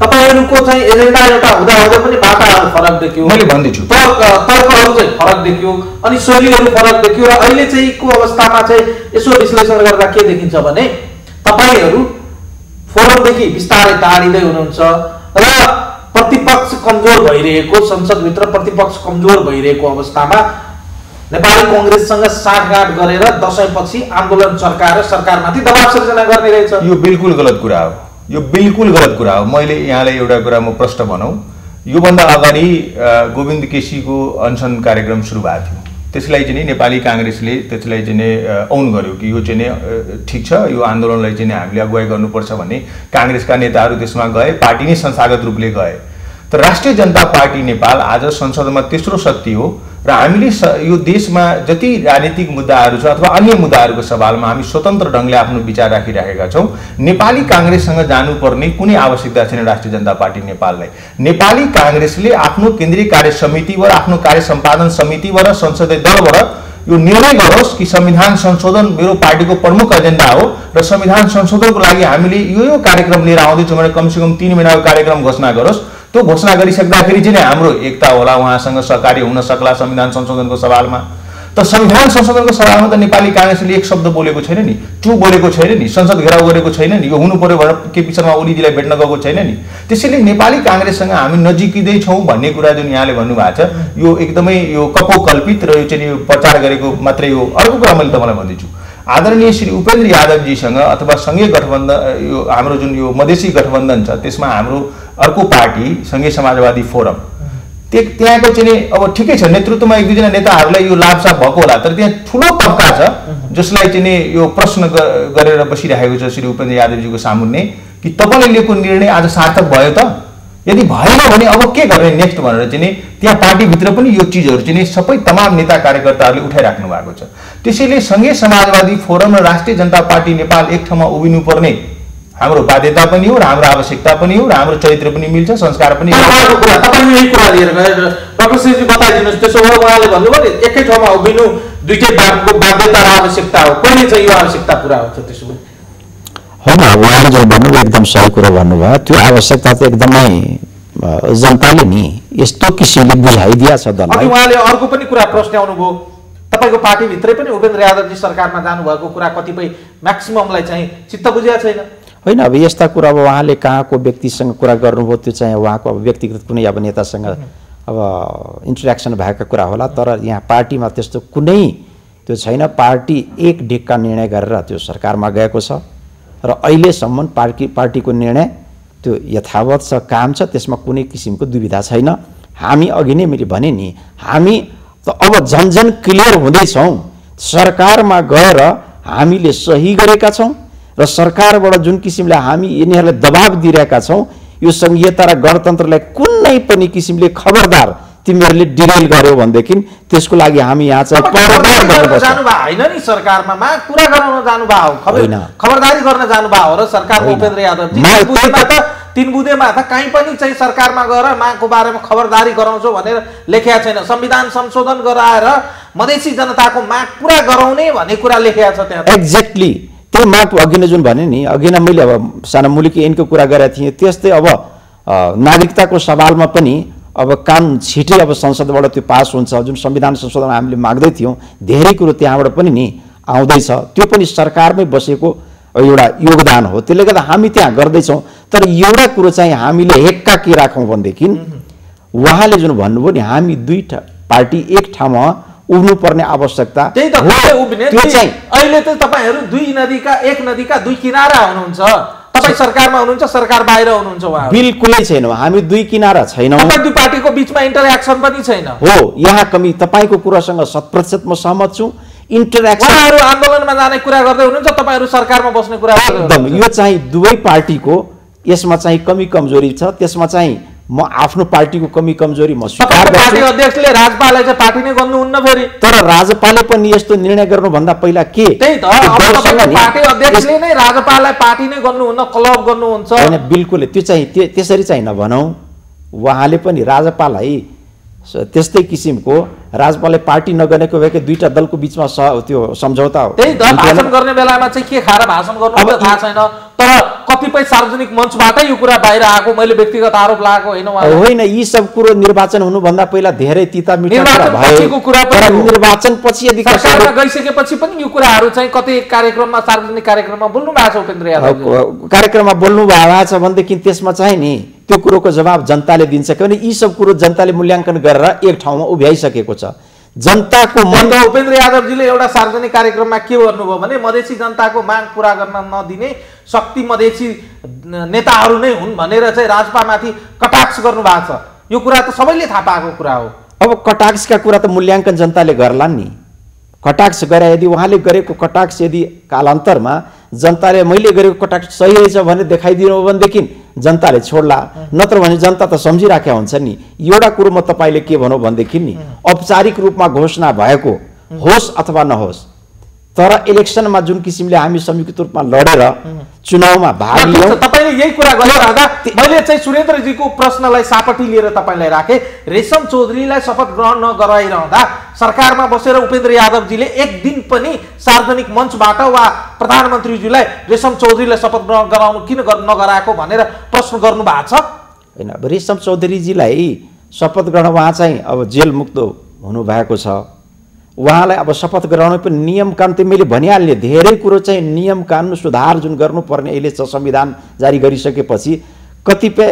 Speaker 1: तपाईँहरूको चाहिँ एजेन्डा एउटा हुँदा हुँदै पनि बाटाहरू फरक देखियो।
Speaker 2: मैले भन्दैछु।
Speaker 1: तर्क तर्कहरू चाहिँ फरक देखियो अनि शैलीहरू फरक देखियो र अहिले चाहिँ को अवस्थामा चाहिँ यसो विश्लेषण गर्दा के देखिन्छ भने तपाईँहरू फोरमदेखि बिस्तारै टाढिँदै हुनुहुन्छ र प्रतिपक्ष कमजोर भइरहेको संसदभित्र प्रतिपक्ष कमजोर भइरहेको अवस्थामा नेपाली कङ्ग्रेससँग साँठगाँठ गरेर दसैँपछि आन्दोलन चर्काएर सरकारमाथि दबाव सिर्जना गर्ने रहेछ।
Speaker 2: यो बिल्कुल गलत कुरा हो। यो बिल्कुल गलत कुरा हो। मैले यहाँलाई एउटा कुरा म प्रश्न भनौँ। योभन्दा अगाडि गोविन्द केसीको अनसन कार्यक्रम सुरु भएको थियो। त्यसलाई चाहिँ नेपाली काङ्ग्रेसले त्यसलाई चाहिँ औन गर्यो कि यो चाहिँ ठिक छ यो आन्दोलनलाई चाहिँ हामीले अगुवाई गर्नुपर्छ भन्ने काङ्ग्रेसका नेताहरू त्यसमा गए पार्टी नै संस्थागत रूपले गए। तर राष्ट्रिय जनता पार्टी नेपाल आज संसदमा तेस्रो शक्ति हो। र हामीले यो देशमा जति राजनीतिक मुद्दाहरू छ अथवा अन्य मुद्दाहरूको सवालमा हामी स्वतन्त्र ढङ्गले आफ्नो विचार राखिराखेका छौँ। नेपाली काङ्ग्रेससँग जानुपर्ने कुनै आवश्यकता छैन राष्ट्रिय जनता पार्टी नेपाललाई। नेपाली काङ्ग्रेसले आफ्नो केन्द्रीय कार्य समितिबाट आफ्नो कार्य सम्पादन समितिबाट संसदीय दलबाट यो निर्णय गरोस् कि संविधान संशोधन मेरो पार्टीको प्रमुख एजेन्डा हो र संविधान संशोधनको लागि हामीले यो यो कार्यक्रम लिएर आउँदैछौँ भने कमसेकम तिन महिनाको कार्यक्रम घोषणा गरोस्। त्यो घोषणा गरिसक्दाखेरि चाहिँ नै हाम्रो एकता होला उहाँसँग सहकार्य हुन सक्ला संविधान संशोधनको सवालमा। त संविधान संशोधनको सवालमा त नेपाली काङ्ग्रेसले एक शब्द बोलेको छैन नि चु बोलेको छैन नि संसद घेराउ गरेको छैन नि यो हुनु पर्यो भनेर केपी शर्मा ओलीजीलाई भेट्न गएको छैन नि। त्यसैले नेपाली काङ्ग्रेससँग हामी नजिकिँदै छौँ भन्ने कुरा जुन यहाँले भन्नुभएको छ यो एकदमै यो कपोकल्पित र यो चाहिँ यो प्रचार गरेको मात्रै हो। अर्को कुरा मैले तपाईँलाई भन्दैछु आदरणीय श्री उपेन्द्र यादवजीसँग अथवा सङ्घीय गठबन्धन यो हाम्रो जुन यो मधेसी गठबन्धन छ त्यसमा हाम्रो अर्को पार्टी सङ्घीय समाजवादी फोरम। त्यो त्यहाँको चाहिँ अब ठिकै छ नेतृत्वमा एक दुईजना नेताहरूलाई यो लाभसाप भएको होला तर त्यहाँ ठुलो तबका छ जसलाई चाहिँ यो प्रश्न गरेर बसिरहेको छ श्री उपेन्द्र यादवजीको सामुन्ने कि तपाईँले लिएको निर्णय आज सार्थक भयो त? यदि भएन भने अब के गर्ने नेक्स्ट भनेर चाहिँ त्यहाँ पार्टीभित्र पनि यो चिजहरू चाहिँ सबै तमाम नेता कार्यकर्ताहरूले उठाइराख्नु भएको छ। त्यसैले सङ्घीय समाजवादी फोरम र राष्ट्रिय जनता पार्टी नेपाल एक ठाउँमा उभिनु पर्ने हाम्रो बाध्यता पनि हो र हाम्रो आवश्यकता पनि हो र हाम्रो चरित्र पनि मिल्छ संस्कार पनि
Speaker 1: तर
Speaker 2: मिल्छ।
Speaker 1: उहाँको कुरा तपाईँले यही कुरा लिएर गए र डक्टर सिंहजी बताइदिनुहोस् त्यसो भए उहाँले भन्नुभयो नि एकै ठाउँमा उभिनु दुइटै बाध्यता र आवश्यकता हो। कहिले चाहिँ यो आवश्यकता पुरा हुन्छ त्यसो भए?
Speaker 3: होइन उहाँले जो भन्नुभयो एकदम सही कुरो भन्नुभयो। त्यो आवश्यकता त एकदमै जनताले नि यस्तो किसिमले बुझाइदिया छ दललाई
Speaker 1: उहाँले अर्को पनि कुरा प्रश्न आउनुभयो। तपाईँको पार्टीभित्रै पनि उपेन्द्र यादवजी सरकारमा जानुभएको कुरा कतिपय म्याक्सिममलाई चाहिँ चित्त बुझिया छैन।
Speaker 3: होइन अब यस्ता कुरा अब उहाँले कहाँको व्यक्तिसँग कुरा गर्नुभयो त्यो चाहिँ उहाँको अब व्यक्तिगत कुनै अब नेतासँग अब इन्टरेक्सन भएका कुरा होला तर यहाँ पार्टीमा त्यस्तो कुनै त्यो छैन। पार्टी एक ढिक्का निर्णय गरेर त्यो सरकारमा गएको छ र अहिलेसम्म पार्टी पार्टीको निर्णय त्यो यथावत छ काम छ त्यसमा कुनै किसिमको दुविधा छैन। हामी अघि नै मैले भने नि हामी त अब झन् झन् क्लियर हुँदैछौँ। सरकारमा गएर हामीले सही गरेका छौँ। र सरकारबाट जुन किसिमले हामी यिनीहरूलाई दबाब दिइरहेका छौँ यो सङ्घीयता र गणतन्त्रलाई कुन पनि किसिमले खबरदार तिमीहरूले डिरेल गर्यो भनेदेखि त्यसको लागि हामी यहाँ चाहिँ
Speaker 1: होइन नि सरकारमा कुरा गराउन
Speaker 3: होइन।
Speaker 1: खबरदारी गर्न जानुभएको हो र। उपेन्द्र यादवजी
Speaker 3: मा-
Speaker 1: तिन बुधेमा त कहीँ पनि चाहिँ सरकारमा गएर माको बारेमा खबरदारी गराउँछौ भनेर लेखेका छैन संविधान संशोधन गराएर मधेसी जनताको माग पुरा गराउने भन्ने कुरा लेखेका छ त्यहाँ।
Speaker 3: एक्ज्याक्टली त्यही माग अघि नै जुन भने नि अघि नै मैले अब सानो मुलुकी ऐनको कुरा गरेका थिएँ त्यस्तै अब नागरिकताको सवालमा पनि अब कानुन छिटै अब संसदबाट त्यो पास हुन्छ जुन संविधान संशोधन हामीले माग्दै थियौँ धेरै कुरो त्यहाँबाट पनि नि आउँदैछ। त्यो पनि सरकारमै बसेको एउटा योगदान हो। त्यसले गर्दा हामी त्यहाँ गर्दैछौँ तर एउटा कुरो चाहिँ हामीले हेक्का के राखौँ भनेदेखि उहाँले जुन भन्नुभयो नि हामी दुईटा पार्टी एक ठाउँमा उभ्नुपर्ने आवश्यकता
Speaker 1: त्यही त
Speaker 3: चाहिँ।
Speaker 1: अहिले त तपाईँहरू दुई नदीका एक नदीका दुई किनारा हुनुहुन्छ। तपाईँ सरकारमा हुनुहुन्छ सरकार बाहिर हुनुहुन्छ उहाँहरू।
Speaker 3: बिल्कुलै छैनौँ हामी दुई किनारा छैनौँ।
Speaker 1: दुई पार्टीको बिचमा इन्टरेक्सन पनि छैन।
Speaker 3: हो यहाँ कमी तपाईँको कुरासँग शत प्रतिशत म सहमत छु। इन्टरेक्सन
Speaker 1: उहाँहरू आन्दोलनमा जाने कुरा गर्दै हुनुहुन्छ तपाईँहरू सरकारमा बस्ने कुरा
Speaker 3: एकदम। यो चाहिँ दुवै पार्टीको यसमा चाहिँ कमी कमजोरी छ त्यसमा चाहिँ म आफ्नो पार्टीको कमी कमजोरी म
Speaker 1: पार्टी अध्यक्षले राजपालाई चाहिँ पार्टी नै गर्नुहुन्न फेरि।
Speaker 3: तर राजपालले पनि यस्तो निर्णय गर्नुभन्दा पहिला के?
Speaker 1: त्यही त पार्टी अध्यक्षले नै राज्यपाललाई पार्टी नै गर्नुहुन्न क्लब गर्नुहुन्छ।
Speaker 3: होइन बिल्कुल त्यो चाहिँ त्यो त्यसरी चाहिँ नभनौँ उहाँले पनि राजपाललाई त्यस्तै किसिमको राजपालले पार्टी नगर्नेको भए दुईटा दलको बिचमा त्यो सम्झौता हो
Speaker 1: त्यही त। भाषण गर्ने बेलामा चाहिँ के खाएर भाषण गर्नु थाहा छैन। तर कतिपय सार्वजनिक मञ्चबाटै यो कुरा बाहिर आएको मैले व्यक्तिगत आरोप लगाएको होइन
Speaker 3: होइन यी सब कुरो निर्वाचन हुनुभन्दा पहिला धेरै तिता
Speaker 1: निर्वाचन
Speaker 3: पछि
Speaker 1: गइसकेपछि पनि यो कुराहरू चाहिँ कतै कार्यक्रममा सार्वजनिक कार्यक्रममा बोल्नु भएको छ उपेन्द्र यादव
Speaker 3: कार्यक्रममा बोल्नु भएको छ भनेदेखि त्यसमा चाहिँ नि त्यो कुरोको जवाब जनताले दिन्छ। किनभने यी सब कुरो जनताले मूल्याङ्कन गरेर एक ठाउँमा उभ्याइसकेको छ। जनताको मन
Speaker 1: उपेन्द्र यादवजीले एउटा सार्वजनिक कार्यक्रममा के गर्नुभयो भने मधेसी जनताको माग पुरा गर्न नदिने शक्ति मधेसी नेताहरू नै हुन् भनेर चाहिँ राजपामाथि कटाक्ष गर्नु भएको छ। यो कुरा त सबैले थाहा पाएको कुरा हो।
Speaker 3: अब कटाक्षका कुरा त मूल्याङ्कन जनताले गर्ला नि। कटाक्ष गरे यदि उहाँले गरेको कटाक्ष यदि कालान्तरमा जनताले मैले गरेको कटाक्ष सही रहेछ भने देखाइदिनु हो भनेदेखि जनताले छोड्ला। नत्र भने जनता त सम्झिराखेका हुन्छ नि। एउटा कुरो म तपाईँले के भनौँ भनेदेखि नि औपचारिक रूपमा घोषणा भएको होस् अथवा नहोस् तर इलेक्सनमा जुन किसिमले हामी संयुक्त रूपमा लडेर चुनावमा भाग लियौँ।
Speaker 1: तपाईँले यही कुरा गरिरहँदा मैले चाहिँ सुरेन्द्रजीको प्रश्नलाई सापट्टि लिएर तपाईँलाई राखेँ। रेशम चौधरीलाई शपथ ग्रहण नगराइरहँदा सरकारमा बसेर उपेन्द्र यादवजीले एक दिन पनि सार्वजनिक मञ्चबाट वा प्रधानमन्त्रीज्यूलाई रेशम चौधरीलाई शपथ ग्रहण गराउनु किन गर- नगराएको भनेर प्रश्न गर्नु भएको छ?
Speaker 3: होइन अब रेशम चौधरीजीलाई शपथ ग्रहण उहाँ चाहिँ अब जेल मुक्त हुनुभएको छ। उहाँलाई अब शपथ गराउनु पनि नियम कानुन त मैले भनिहालेँ धेरै कुरो चाहिँ नियम कानुन सुधार जुन गर्नुपर्ने अहिले छ संविधान जारी गरिसकेपछि कतिपय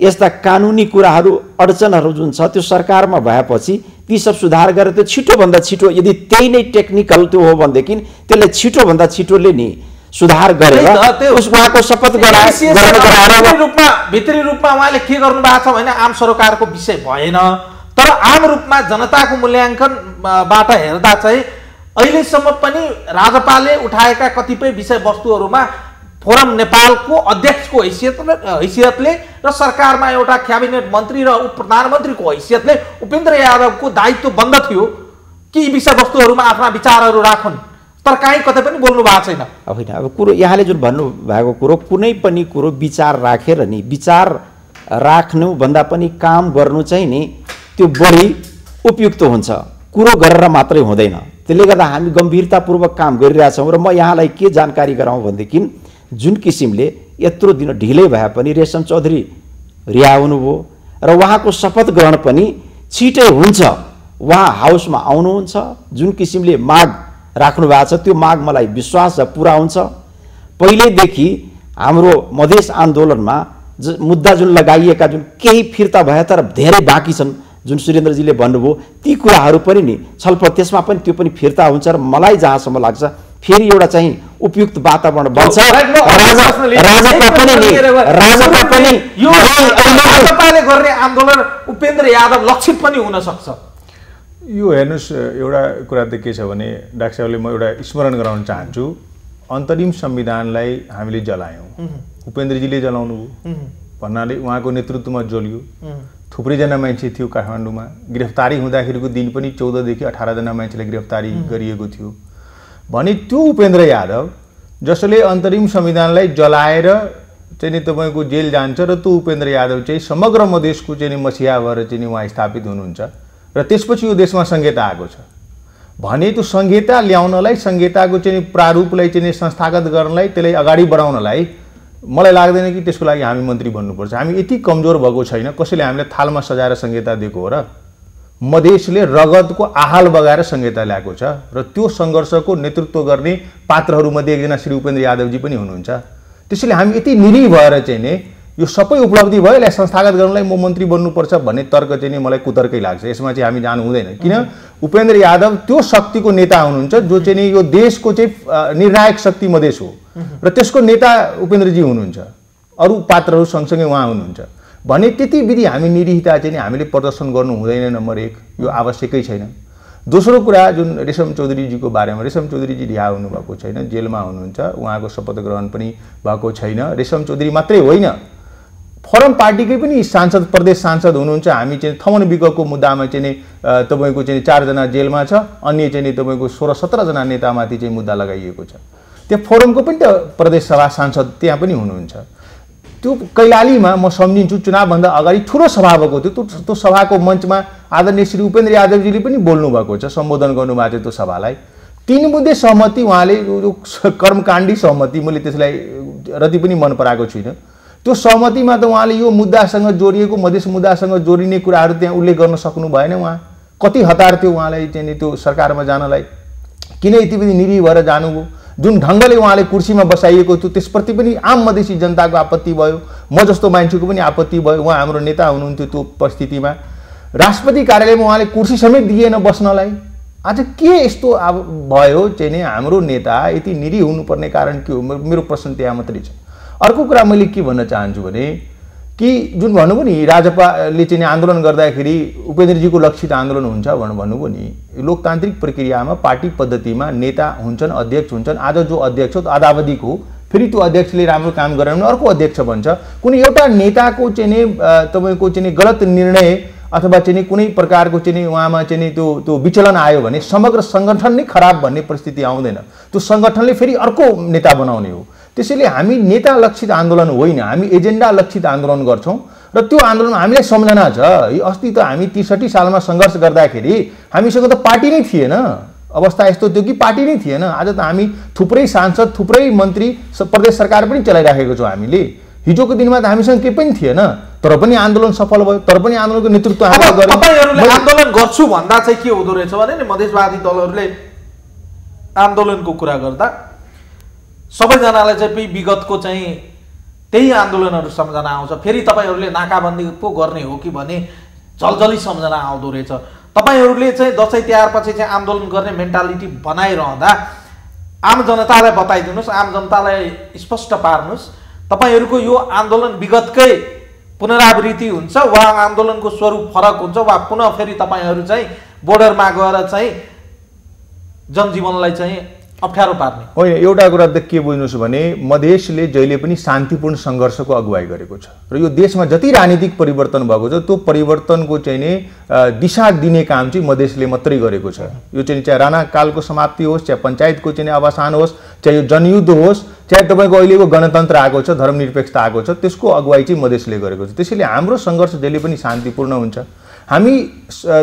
Speaker 3: यस्ता कानुनी कुराहरू अडचनहरू जुन छ त्यो सरकारमा भएपछि ती सब सुधार गरेर त्यो छिटोभन्दा छिटो यदि त्यही नै टेक्निकल त्यो हो भनेदेखि त्यसलाई छिटोभन्दा छिटोले नि सुधार गरेर उहाँको शपथ गराएर
Speaker 1: भित्री रूपमा उहाँले के गर्नु भएको छ भने आम सरोकारको विषय भएन। तर आम रूपमा जनताको मूल्याङ्कनबाट हेर्दा चाहिँ अहिलेसम्म पनि राजपालले उठाएका कतिपय विषयवस्तुहरूमा फोरम नेपालको अध्यक्षको हैसियत हैसियतले र सरकारमा एउटा क्याबिनेट मन्त्री र उप प्रधानमन्त्रीको हैसियतले उपेन्द्र यादवको दायित्व बन्द थियो कि यी विषयवस्तुहरूमा आफ्ना विचारहरू राखुन्? तर काहीँ कतै पनि बोल्नु भएको छैन।
Speaker 3: होइन अब कुरो यहाँले जुन भन्नुभएको कुरो कुनै पनि कुरो विचार राखेर नि विचार राख्नुभन्दा पनि काम गर्नु चाहिँ नि त्यो बढी उपयुक्त हुन्छ। कुरो गरेर मात्रै हुँदैन। त्यसले गर्दा हामी गम्भीरतापूर्वक काम गरिरहेछौँ र म यहाँलाई के जानकारी गराउँ भनेदेखि जुन किसिमले यत्रो दिन ढिलै भए पनि रेशम चौधरी रिहा हुनुभयो र उहाँको शपथ ग्रहण पनि छिटै हुन्छ। उहाँ हाउसमा आउनुहुन्छ जुन किसिमले माग राख्नु भएको छ त्यो माग मलाई विश्वास छ पुरा हुन्छ। पहिल्यैदेखि हाम्रो मधेस आन्दोलनमा मुद्दा जुन लगाइएका जुन केही फिर्ता भए तर धेरै बाँकी छन् जुन सुरेन्द्रजीले भन्नुभयो ती कुराहरू पनि नि छलफल त्यसमा पनि त्यो पनि फिर्ता हुन्छ र मलाई जहाँसम्म लाग्छ फेरि एउटा चाहिँ उपयुक्त वातावरण बन्छ।
Speaker 1: गर्ने आन्दोलन उपेन्द्र यादव लक्षित पनि हुन सक्छ।
Speaker 2: यो हेर्नुहोस् एउटा कुरा त के छ भने डाक्टर साहबले म एउटा स्मरण गराउन चाहन्छु। अन्तरिम संविधानलाई हामीले जलायौँ। उपेन्द्रजीले जलाउनु भन्नाले उहाँको नेतृत्वमा जलियो थुप्रैजना मान्छे थियो काठमाडौँमा। गिरफ्तारी हुँदाखेरिको दिन पनि चौधदेखि अठारजना मान्छेलाई गिरफ्तारी गरिएको थियो। भने त्यो उपेन्द्र यादव जसले अन्तरिम संविधानलाई जलाएर चाहिँ नि तपाईँको जेल जान्छ र त्यो उपेन्द्र यादव चाहिँ समग्र मधेसको चाहिँ नि मसिहा भएर चाहिँ नि उहाँ स्थापित हुनुहुन्छ र त्यसपछि यो देशमा संहिता आएको छ। भने त्यो संहिता ल्याउनलाई संहिताको चाहिँ प्रारूपलाई चाहिँ संस्थागत गर्नलाई त्यसलाई अगाडि बढाउनलाई मलाई लाग्दैन कि त्यसको लागि हामी मन्त्री बन्नुपर्छ। हामी यति कमजोर भएको छैन। कसैले हामीलाई थालमा सजाएर संहिता दिएको हो र मधेसले रगतको आहाल बगाएर संहिता ल्याएको छ र त्यो सङ्घर्षको नेतृत्व गर्ने पात्रहरूमध्ये एकजना श्री उपेन्द्र यादवजी पनि हुनुहुन्छ। त्यसैले हामी यति निरी भएर चाहिँ नि यो सबै उपलब्धि भयो यसलाई संस्थागत गर्नलाई म मन्त्री बन्नुपर्छ भन्ने तर्क चाहिँ नि मलाई कुतर्कै लाग्छ। यसमा चाहिँ हामी जानु हुँदैन। किन? उपेन्द्र यादव त्यो शक्तिको नेता हुनुहुन्छ जो चाहिँ नि यो देशको चाहिँ निर्णायक शक्ति मधेस हो। र त्यसको नेता उपेन्द्रजी हुनुहुन्छ। अरू पात्रहरू सँगसँगै उहाँ हुनुहुन्छ। भने त्यति विधि हामी निरीहता चाहिँ नि हामीले प्रदर्शन गर्नु हुँदैन नम्बर एक। यो आवश्यकै छैन। दोस्रो कुरा जुन रेशम चौधरीजीको बारेमा रेशम चौधरीजी रिहा हुनुभएको छैन जेलमा हुनुहुन्छ। उहाँको शपथ ग्रहण पनि भएको छैन। रेशम चौधरी मात्रै होइन। फरम पार्टीकै पनि सांसद प्रदेश सांसद हुनुहुन्छ। हामी चाहिँ थमन विगतको मुद्दामा चाहिँ तपाईँको चाहिँ चारजना जेलमा छ अन्य चाहिँ तपाईँको सोह्र सत्रजना नेतामाथि चाहिँ मुद्दा लगाइएको छ। त्यो फोरमको पनि त प्रदेश सभा सांसद त्यहाँ पनि हुनुहुन्छ। त्यो कैलालीमा म सम्झिन्छु चुनावभन्दा अगाडि ठुलो सभा भएको थियो। त्यो सभाको मञ्चमा आदरणीय श्री उपेन्द्र यादवजीले पनि बोल्नु भएको छ सम्बोधन गर्नुभएको थियो त्यो सभालाई। तिन बुद्धे सहमति उहाँले कर्मकाण्डी सहमति मैले त्यसलाई रति पनि मन पराएको छुइनँ। त्यो सहमतिमा त उहाँले यो मुद्दासँग जोडिएको मधेस मुद्दासँग जोडिने कुराहरू त्यहाँ उल्लेख गर्न सक्नु भएन उहाँ। कति हतार थियो उहाँलाई नि त्यो सरकारमा जानलाई। किन यति पनि निरी भएर जानुभयो जुन ढङ्गले उहाँले कुर्सीमा बसाइएको थियो त्यसप्रति पनि आम मधेसी जनताको आपत्ति भयो। म जस्तो मान्छेको पनि आपत्ति भयो। उहाँ हाम्रो नेता हुनुहुन्थ्यो त्यो परिस्थितिमा। राष्ट्रपति कार्यालयमा उहाँले कुर्सी समेत दिएन बस्नलाई। आज के यस्तो अब भयो? चाहिँ हाम्रो नेता यति निरी हुनुपर्ने कारण के हो? मेरो प्रश्न त्यहाँ मात्रै छ। अर्को कुरा मैले के भन्न चाहन्छु भने कि जुन भन्नुभयो नि राजपाले चाहिँ आन्दोलन गर्दाखेरि उपेन्द्रजीको लक्षित आन्दोलन हुन्छ भनेर भन्नुभयो नि लोकतान्त्रिक प्रक्रियामा पार्टी पद्धतिमा नेता हुन्छन् अध्यक्ष हुन्छन् आज जो अध्यक्ष हो अदावधिको हो फेरि त्यो अध्यक्षले राम्रो काम गरेन भने अर्को अध्यक्ष भन्छ कुनै एउटा नेताको चाहिँ तपाईँको चाहिँ नि गलत निर्णय अथवा चाहिँ नि कुनै प्रकारको चाहिँ नि उहाँमा चाहिँ नि त्यो त्यो विचलन आयो भने समग्र सङ्गठन नै खराब भन्ने परिस्थिति आउँदैन। त्यो सङ्गठनले फेरि अर्को नेता बनाउने हो। त्यसैले हामी नेता लक्षित आन्दोलन होइन हामी एजेन्डा लक्षित आन्दोलन गर्छौँ र त्यो आन्दोलन हामीलाई सम्झना छ। यो अस्ति त हामी त्रिसठी सालमा सङ्घर्ष गर्दाखेरि हामीसँग त पार्टी नै थिएन। अवस्था यस्तो थियो कि पार्टी नै थिएन। आज त हामी थुप्रै सांसद थुप्रै मन्त्री प्रदेश सरकार पनि चलाइराखेको छौँ हामीले। हिजोको दिनमा त हामीसँग केही पनि थिएन। तर पनि आन्दोलन सफल भयो तर पनि आन्दोलनको नेतृत्व
Speaker 1: आन्दोलन गर्छु भन्दा चाहिँ के हुँदो रहेछ भने नि मधेसवादी दलहरूले आन्दोलनको कुरा गर्दा सबैजनालाई चाहिँ विगतको चाहिँ त्यही आन्दोलनहरू सम्झना आउँछ। फेरि तपाईँहरूले नाकाबन्दी पो गर्ने हो कि भने झलझली सम्झना आउँदो रहेछ। तपाईँहरूले चाहिँ दसैँ तिहारपछि चाहिँ आन्दोलन गर्ने मेन्टालिटी बनाइरहँदा आम जनतालाई बताइदिनुहोस् आम जनतालाई स्पष्ट पार्नुहोस् तपाईँहरूको यो आन्दोलन विगतकै पुनरावृत्ति हुन्छ वा आन्दोलनको स्वरूप फरक हुन्छ वा पुनः फेरि तपाईँहरू चाहिँ बोर्डरमा गएर चाहिँ जनजीवनलाई चाहिँ अप्ठ्यारो पार्ने।
Speaker 2: होइन एउटा कुरा त के बुझ्नुहोस् भने मधेसले जहिले पनि शान्तिपूर्ण सङ्घर्षको अगुवाई गरेको छ। र यो देशमा जति राजनीतिक परिवर्तन भएको छ त्यो परिवर्तनको चाहिँ नि दिशा दिने काम चाहिँ मधेसले मात्रै गरेको छ। यो चाहिँ चाहे राणाकालको समाप्ति होस् चाहे पञ्चायतको चाहिँ अवसान होस् चाहे यो जनयुद्ध होस् चाहे तपाईँको अहिलेको गणतन्त्र आएको छ धर्मनिरपेक्षता आएको छ त्यसको अगुवाई चाहिँ मधेसले गरेको छ। त्यसैले हाम्रो सङ्घर्ष जहिले पनि शान्तिपूर्ण हुन्छ। हामी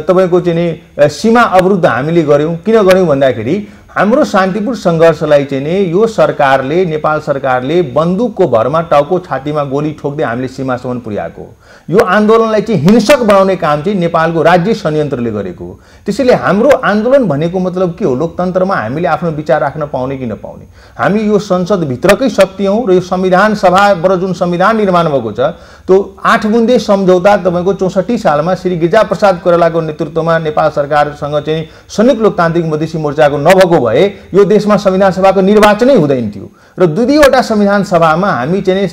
Speaker 2: तपाईँको चाहिँ नि सीमा अवरुद्ध हामीले गऱ्यौँ। किन गऱ्यौँ भन्दाखेरि हाम्रो शान्तिपूर्ण सङ्घर्षलाई चाहिँ नि यो सरकारले नेपाल सरकारले बन्दुकको भरमा टाउको छातीमा गोली ठोक्दै हामीले सीमासम्म पुर्याएको। यो आन्दोलनलाई चाहिँ हिंसक बनाउने काम चाहिँ नेपालको राज्य संयन्त्रले गरेको। त्यसैले हाम्रो आन्दोलन भनेको मतलब के हो? लोकतन्त्रमा हामीले आफ्नो विचार राख्न पाउने कि नपाउने? हामी यो संसदभित्रकै शक्ति हौँ र यो संविधान सभाबाट जुन संविधान निर्माण भएको छ। त्यो आठ बुन्दे सम्झौता तपाईँको चौसठी सालमा श्री गिरिजा प्रसाद कोइरालाको नेतृत्वमा नेपाल सरकारसँग चाहिँ संयुक्त लोकतान्त्रिक मधेसी मोर्चाको नभएको भए यो देशमा संविधान सभाको निर्वाचनै हुँदैन थियो। र दुई दुईवटा संविधान सभामा हामी चाहिँ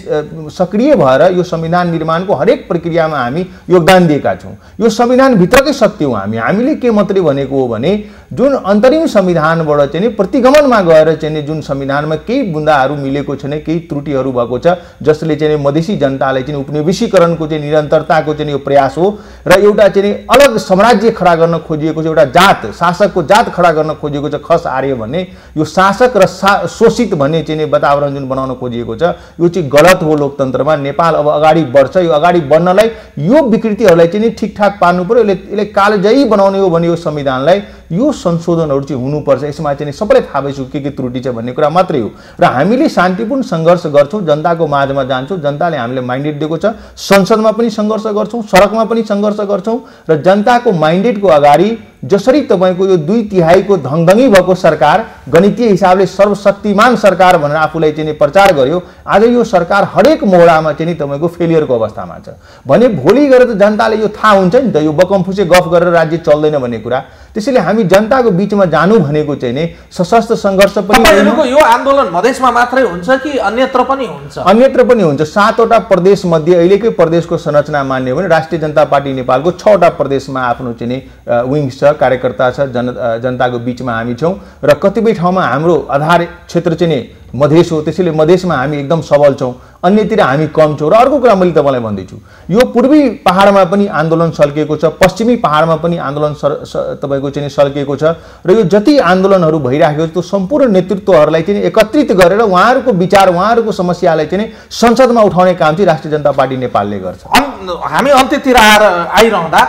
Speaker 2: सक्रिय भएर यो संविधान निर्माणको हरेक प्रक्रियामा हामी योगदान दिएका छौँ। यो संविधानभित्रकै सत्य हो हामी। हामीले के मात्रै भनेको हो भने जुन अन्तरिम संविधानबाट चाहिँ प्रतिगमनमा गएर चाहिँ जुन संविधानमा केही बुन्दाहरू मिलेको छैन केही त्रुटिहरू भएको छ जसले चाहिँ मधेसी जनतालाई चाहिँ उपनिवेशीकरणको चाहिँ निरन्तरताको चाहिँ यो प्रयास हो र एउटा चाहिँ अलग साम्राज्य खडा गर्न खोजिएको छ एउटा जात शासकको जात खडा गर्न खोजिएको छ खस आर्य भन्ने यो शासक र सा शोषित भन्ने चाहिँ वातावरण जुन बनाउन खोजिएको छ यो चाहिँ गलत हो लोकतन्त्रमा। नेपाल अब अगाडि बढ्छ यो अगाडि बढ्नलाई यो विकृतिहरूलाई चाहिँ ठिकठाक पार्नु पऱ्यो यसले यसले कालजयी बनाउने हो भने यो संविधानलाई। यो संशोधनहरू चाहिँ हुनुपर्छ। यसमा चाहिँ सबैलाई थाहा भइसक्यो के के त्रुटि छ भन्ने कुरा मात्रै हो। र हामीले शान्तिपूर्ण सङ्घर्ष गर्छौँ जनताको माझमा जान्छौँ जनताले हामीले माइन्डेट दिएको छ। संसदमा पनि सङ्घर्ष गर्छौँ सडकमा पनि सङ्घर्ष गर्छौँ र जनताको माइन्डेटको अगाडि जसरी तपाईँको यो दुई तिहाईको धङधङी भएको सरकार गणितीय हिसाबले सर्वशक्तिमान सरकार भनेर आफूलाई चाहिँ नि प्रचार गर्यो आज यो सरकार हरेक मोडामा चाहिँ नि तपाईँको फेलियरको अवस्थामा छ। भने भोलि गएर त जनताले यो थाहा हुन्छ नि त यो बकमफुसे गफ गरेर राज्य चल्दैन भन्ने कुरा। त्यसैले हामी जनताको बिचमा जानु भनेको चाहिँ नि सशस्त्र सङ्घर्ष पनि
Speaker 1: यो आन्दोलन मधेसमा मात्रै हुन्छ कि अन्यत्र पनि हुन्छ?
Speaker 2: अन्यत्र पनि हुन्छ। सातवटा प्रदेश मध्ये अहिलेकै प्रदेशको संरचना मान्यो भने राष्ट्रिय जनता पार्टी नेपालको छवटा प्रदेशमा आफ्नो चाहिँ विङ्स छ कार्यकर्ता छ जन जनताको बिचमा हामी छौँ र कतिपय ठाउँमा हाम्रो आधार क्षेत्र चाहिँ नि मधेस हो। त्यसैले मधेसमा हामी एकदम सबल छौँ। अन्यतिर हामी कम छौँ। र अर्को कुरा मैले तपाईँलाई भन्दैछु यो पूर्वी पहाडमा पनि आन्दोलन सल्किएको छ पश्चिमी पहाडमा पनि आन्दोलन सर तपाईँको चाहिँ सल्किएको छ र यो जति आन्दोलनहरू भइराखेको छ त्यो सम्पूर्ण नेतृत्वहरूलाई चाहिँ एकत्रित गरेर उहाँहरूको विचार उहाँहरूको समस्यालाई चाहिँ संसदमा उठाउने काम चाहिँ राष्ट्रिय जनता पार्टी नेपालले गर्छ।
Speaker 1: हामी अन्त्यतिर आएर आइरहँदा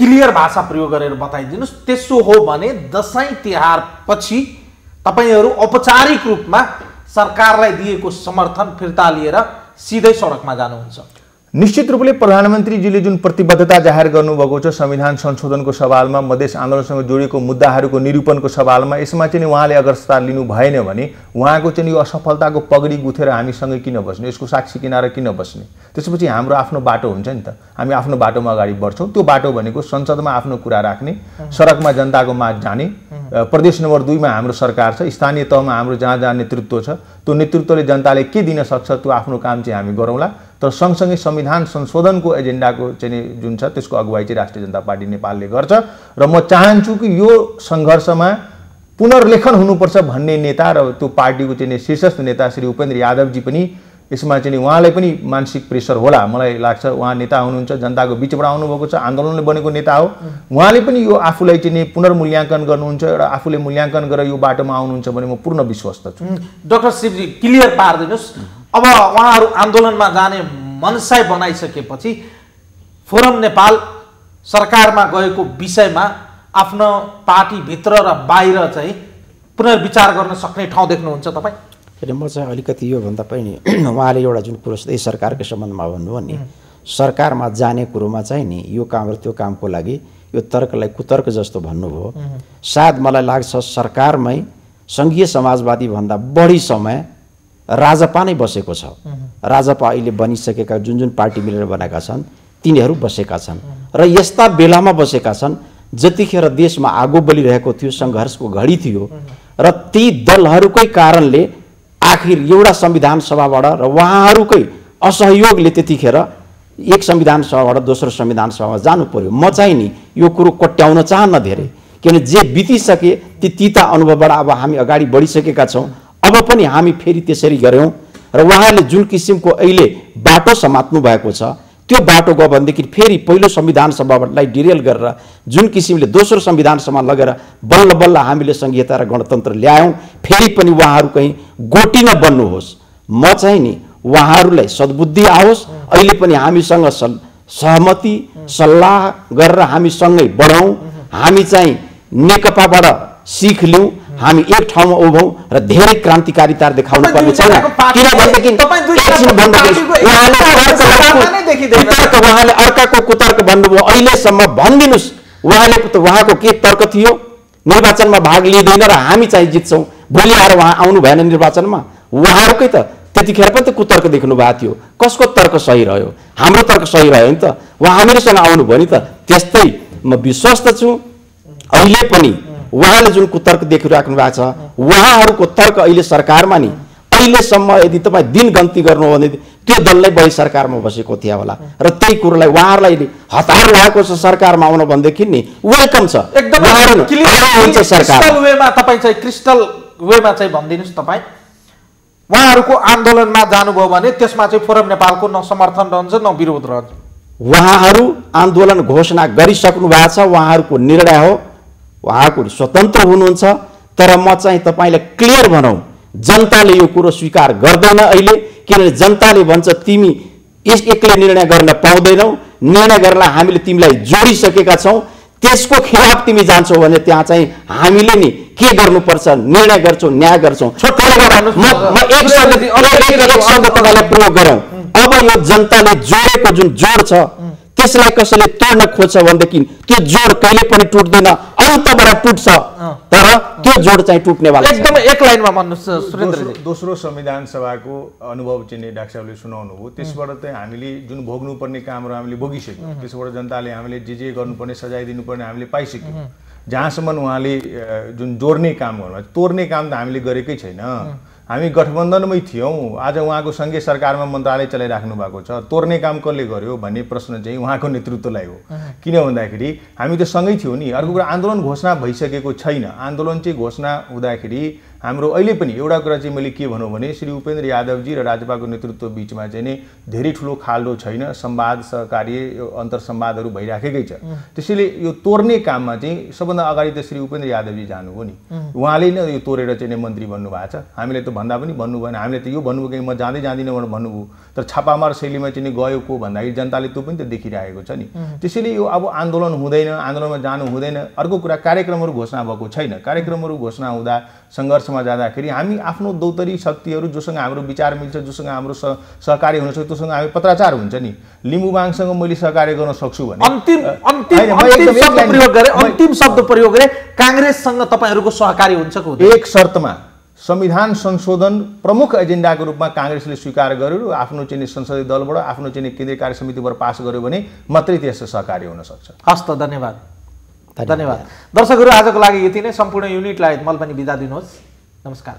Speaker 1: क्लियर भाषा प्रयोग गरेर बताइदिनुहोस्। त्यसो हो भने दसैँ तिहार पछि तपाईँहरू औपचारिक रूपमा सरकारलाई दिएको समर्थन फिर्ता लिएर सिधै सडकमा जानुहुन्छ।
Speaker 2: निश्चित रूपले प्रधानमन्त्रीजीले जुन प्रतिबद्धता जाहेर गर्नुभएको छ संविधान संशोधनको सवालमा मधेस आन्दोलनसँग जोडिएको मुद्दाहरूको निरूपणको सवालमा यसमा चाहिँ उहाँले अगर स्थान लिनु भएन भने उहाँको चाहिँ यो असफलताको पगडी गुथेर हामीसँगै किन बस्ने यसको साक्षी किनार किन बस्ने? त्यसपछि हाम्रो आफ्नो बाटो हुन्छ नि त। हामी आफ्नो बाटोमा अगाडि बढ्छौँ। त्यो बाटो भनेको संसदमा आफ्नो कुरा राख्ने सडकमा जनताको माझ जाने प्रदेश नम्बर दुईमा हाम्रो सरकार छ स्थानीय तहमा हाम्रो जहाँ जहाँ नेतृत्व छ त्यो नेतृत्वले जनताले के दिन सक्छ त्यो आफ्नो काम चाहिँ हामी गरौँला। तर सँगसँगै संविधान संशोधनको एजेन्डाको चाहिँ जुन छ त्यसको अगुवाई चाहिँ राष्ट्रिय जनता पार्टी नेपालले गर्छ। र म चाहन्छु कि यो सङ्घर्षमा पुनर्लेखन हुनुपर्छ भन्ने नेता र त्यो पार्टीको चाहिँ शीर्षस्थ नेता श्री उपेन्द्र यादवजी पनि यसमा चाहिँ उहाँलाई पनि मानसिक प्रेसर होला। मलाई लाग्छ उहाँ नेता हुनुहुन्छ जनताको बिचबाट आउनुभएको छ आन्दोलनले बनेको नेता हो। उहाँले पनि यो आफूलाई चाहिँ पुनर्मूल्याङ्कन गर्नुहुन्छ र आफूले मूल्याङ्कन गरेर यो बाटोमा आउनुहुन्छ भने म पूर्ण विश्वस्त छु।
Speaker 1: डाक्टर शिवजी क्लियर पारिदिनुहोस्। अब उहाँहरू आन्दोलनमा जाने मनसाय बनाइसकेपछि फोरम नेपाल सरकारमा गएको विषयमा आफ्नो पार्टीभित्र र बाहिर चाहिँ पुनर्विचार गर्न सक्ने ठाउँ देख्नुहुन्छ तपाईँ?
Speaker 3: किन म चाहिँ अलिकति योभन्दा पनि उहाँले एउटा जुन कुरो यही सरकारको सम्बन्धमा भन्नुभयो नि। सरकारमा जाने कुरोमा चाहिँ नि यो काम र त्यो कामको लागि यो तर्कलाई कुतर्क जस्तो भन्नुभयो। सायद मलाई लाग्छ सरकारमै सङ्घीय समाजवादी भन्दा बढी समय राजपा नै बसेको छ। राजपा अहिले बनिसकेका जुन जुन पार्टी मिलेर बनाएका छन् तिनीहरू बसेका छन्। र यस्ता बेलामा बसेका छन् जतिखेर देशमा आगो बलिरहेको थियो सङ्घर्षको घडी थियो र ती दलहरूकै कारणले आखिर एउटा संविधान सभाबाट र उहाँहरूकै असहयोगले त्यतिखेर एक संविधान सभाबाट दोस्रो संविधान सभामा जानु पर्यो। म चाहिँ नि यो कुरो कोट्याउन चाहन्न धेरै। किनभने जे बितिसके ती तिता अनुभवबाट अब हामी अगाडि बढिसकेका छौँ। अब पनि हामी फेरि त्यसरी गऱ्यौँ र उहाँले जुन किसिमको अहिले बाटो समात्नु भएको छ त्यो बाटो गयो भनेदेखि फेरि पहिलो संविधान सभालाई डिरेल गरेर जुन किसिमले दोस्रो संविधान सभा लगेर बल्ल बल्ल हामीले संहिता र गणतन्त्र ल्यायौँ फेरि पनि उहाँहरू कहीँ गोटी नबन्नुहोस् म चाहिँ नि उहाँहरूलाई सद्बुद्धि आओस् अहिले पनि हामीसँग सहमति सल्लाह गरेर हामी सँगै बढौँ। हामी चाहिँ नेकपाबाट सिख लिउँ हामी एक ठाउँमा उभौँ र धेरै क्रान्तिकारिता देखाउनु पर्ने छैन। किनभनेदेखि उहाँले अर्काको। कुतर्क भन्नुभयो। अहिलेसम्म भनिदिनुहोस्। उहाँले त उहाँको के तर्क थियो? निर्वाचनमा भाग लिँदैन र हामी चाहिँ जित्छौँ। भोलि आएर उहाँ आउनु भएन निर्वाचनमा? उहाँहरूकै त त्यतिखेर पनि त कुतर्क देख्नु भएको थियो। कसको तर्क सही रह्यो? हाम्रो तर्क सही रह्यो नि त। उहाँ हामीसँग आउनुभयो नि त। त्यस्तै म विश्वस्त छु। अहिले पनि उहाँले जुन कुतर्क देखिराख्नु भएको छ उहाँहरूको तर्क अहिले सरकारमा नि अहिलेसम्म यदि तपाईँ दिन गन्ती गर्नु हो भने त्यो दललाई बढी सरकारमा बसेको थियो होला। र त्यही कुरोलाई उहाँहरूलाई हतार लागेको छ सरकारमा आउनु भनेदेखि नि वेलकम छ।
Speaker 1: क्रिस्टल वेमा चाहिँ भनिदिनुहोस् तपाईँ। उहाँहरूको आन्दोलनमा जानुभयो भने त्यसमा चाहिँ फोरम नेपालको न समर्थन रहन्छ न विरोध रहन्छ।
Speaker 3: उहाँहरू आन्दोलन घोषणा गरिसक्नु भएको छ उहाँहरूको निर्णय हो। उहाँको स्वतन्त्र हुनुहुन्छ तर म चाहिँ तपाईँलाई क्लियर भनौँ जनताले यो कुरो स्वीकार गर्दैन अहिले किनभने जनताले भन्छ तिमी यस एक्लै निर्णय गर्न पाउँदैनौ निर्णय गर्न हामीले तिमीलाई जोडिसकेका छौँ त्यसको खिलाफ तिमी जान्छौ भने त्यहाँ चाहिँ हामीले नि के गर्नुपर्छ निर्णय गर्छौँ न्याय गर्छौँ? प्रयोग गरौँ। अब यो जनताले जोडेको जुन जोड छ त्यसलाई कसैले तोड्न खोज्छ भनेदेखि त्यो जोड कहिले पनि टुट्दैन अन्तबाट टुट्छ। तर त्यो जोड चाहिँ टुट्नेवाला छैन।
Speaker 1: एकदमै एक लाइनमा भन्नुहोस् सुरेन्द्रजी।
Speaker 2: दोस्रो दोस्रो संविधान सभाको अनुभव चाहिँ डाक्टर साहबले सुनाउनु हो। त्यसबाट चाहिँ हामीले जुन भोग्नुपर्ने कामहरू हामीले भोगिसक्यौँ त्यसबाट जनताले हामीले जे जे गर्नुपर्ने सजाय दिनुपर्ने हामीले पाइसक्यौँ। जहाँसम्म उहाँले जुन जोड्ने काम छ, तोड्ने काम त हामीले गरेकै छैन। हामी गठबन्धनमै थियौँ। आज उहाँको सङ्घीय सरकारमा मन्त्रालय चलाइराख्नु भएको छ। तोड्ने काम कसले गर्यो भन्ने प्रश्न चाहिँ उहाँको नेतृत्वलाई हो। किन भन्दाखेरि हामी त सँगै थियौँ नि। अर्को कुरा आन्दोलन घोषणा भइसकेको छैन। आन्दोलन चाहिँ घोषणा हुँदाखेरि हाम्रो अहिले पनि एउटा कुरा चाहिँ मैले के भनौँ भने श्री उपेन्द्र यादवजी र राजपाको नेतृत्व बिचमा चाहिँ नि धेरै ठुलो खाल्डो छैन संवाद सहकार्य अन्तर संवादहरू भइराखेकै छ। त्यसैले यो तोड्ने काममा चाहिँ सबभन्दा अगाडि त श्री उपेन्द्र यादवजी जानुभयो नि। उहाँले नै यो तोडेर चाहिँ नि मन्त्री बन्नुभएको छ। हामीले त भन्दा पनि भन्नु भएन हामीले त यो भन्नुभयो कि म जाँदै जाँदिनँ भनेर भन्नुभयो। तर छापामार शैलीमा चाहिँ नि गयो को भन्दाखेरि जनताले त्यो पनि त देखिरहेको छ नि। त्यसैले यो अब आन्दोलन हुँदैन आन्दोलनमा जानु हुँदैन। अर्को कुरा कार्यक्रमहरू घोषणा भएको छैन। कार्यक्रमहरू घोषणा हुँदा सङ्घर्षमा जाँदाखेरि हामी आफ्नो दौतरी शक्तिहरू जोसँग हाम्रो विचार मिल्छ जोसँग हाम्रो सह सहकार्य हुनसक्छ त्योसँग हामी पत्राचार हुन्छ नि। लिम्बुबाङसँग मैले सहकार्य गर्न सक्छु भने।
Speaker 1: अन्तिम अन्तिम शब्द प्रयोग गरे
Speaker 2: म-
Speaker 1: अन्तिम शब्द प्रयोग गरे काङ्ग्रेससँग तपाईँहरूको सहकारी हुन्छ?
Speaker 2: एक शर्तमा संविधान संशोधन प्रमुख एजेन्डाको रूपमा काङ्ग्रेसले स्वीकार गर्यो र आफ्नो चाहिँ नि संसदीय दलबाट आफ्नो चाहिँ नि केन्द्रीय कार्य समितिबाट पास गर्यो भने मात्रै त्यसको सहकार्य हुन सक्छ।
Speaker 1: हस् त धन्यवाद। धन्यवाद। दर्शकहरू आजको लागि यति नै। सम्पूर्ण युनिटलाई मैले पनि बिदा दिनुहोस्। नमस्कार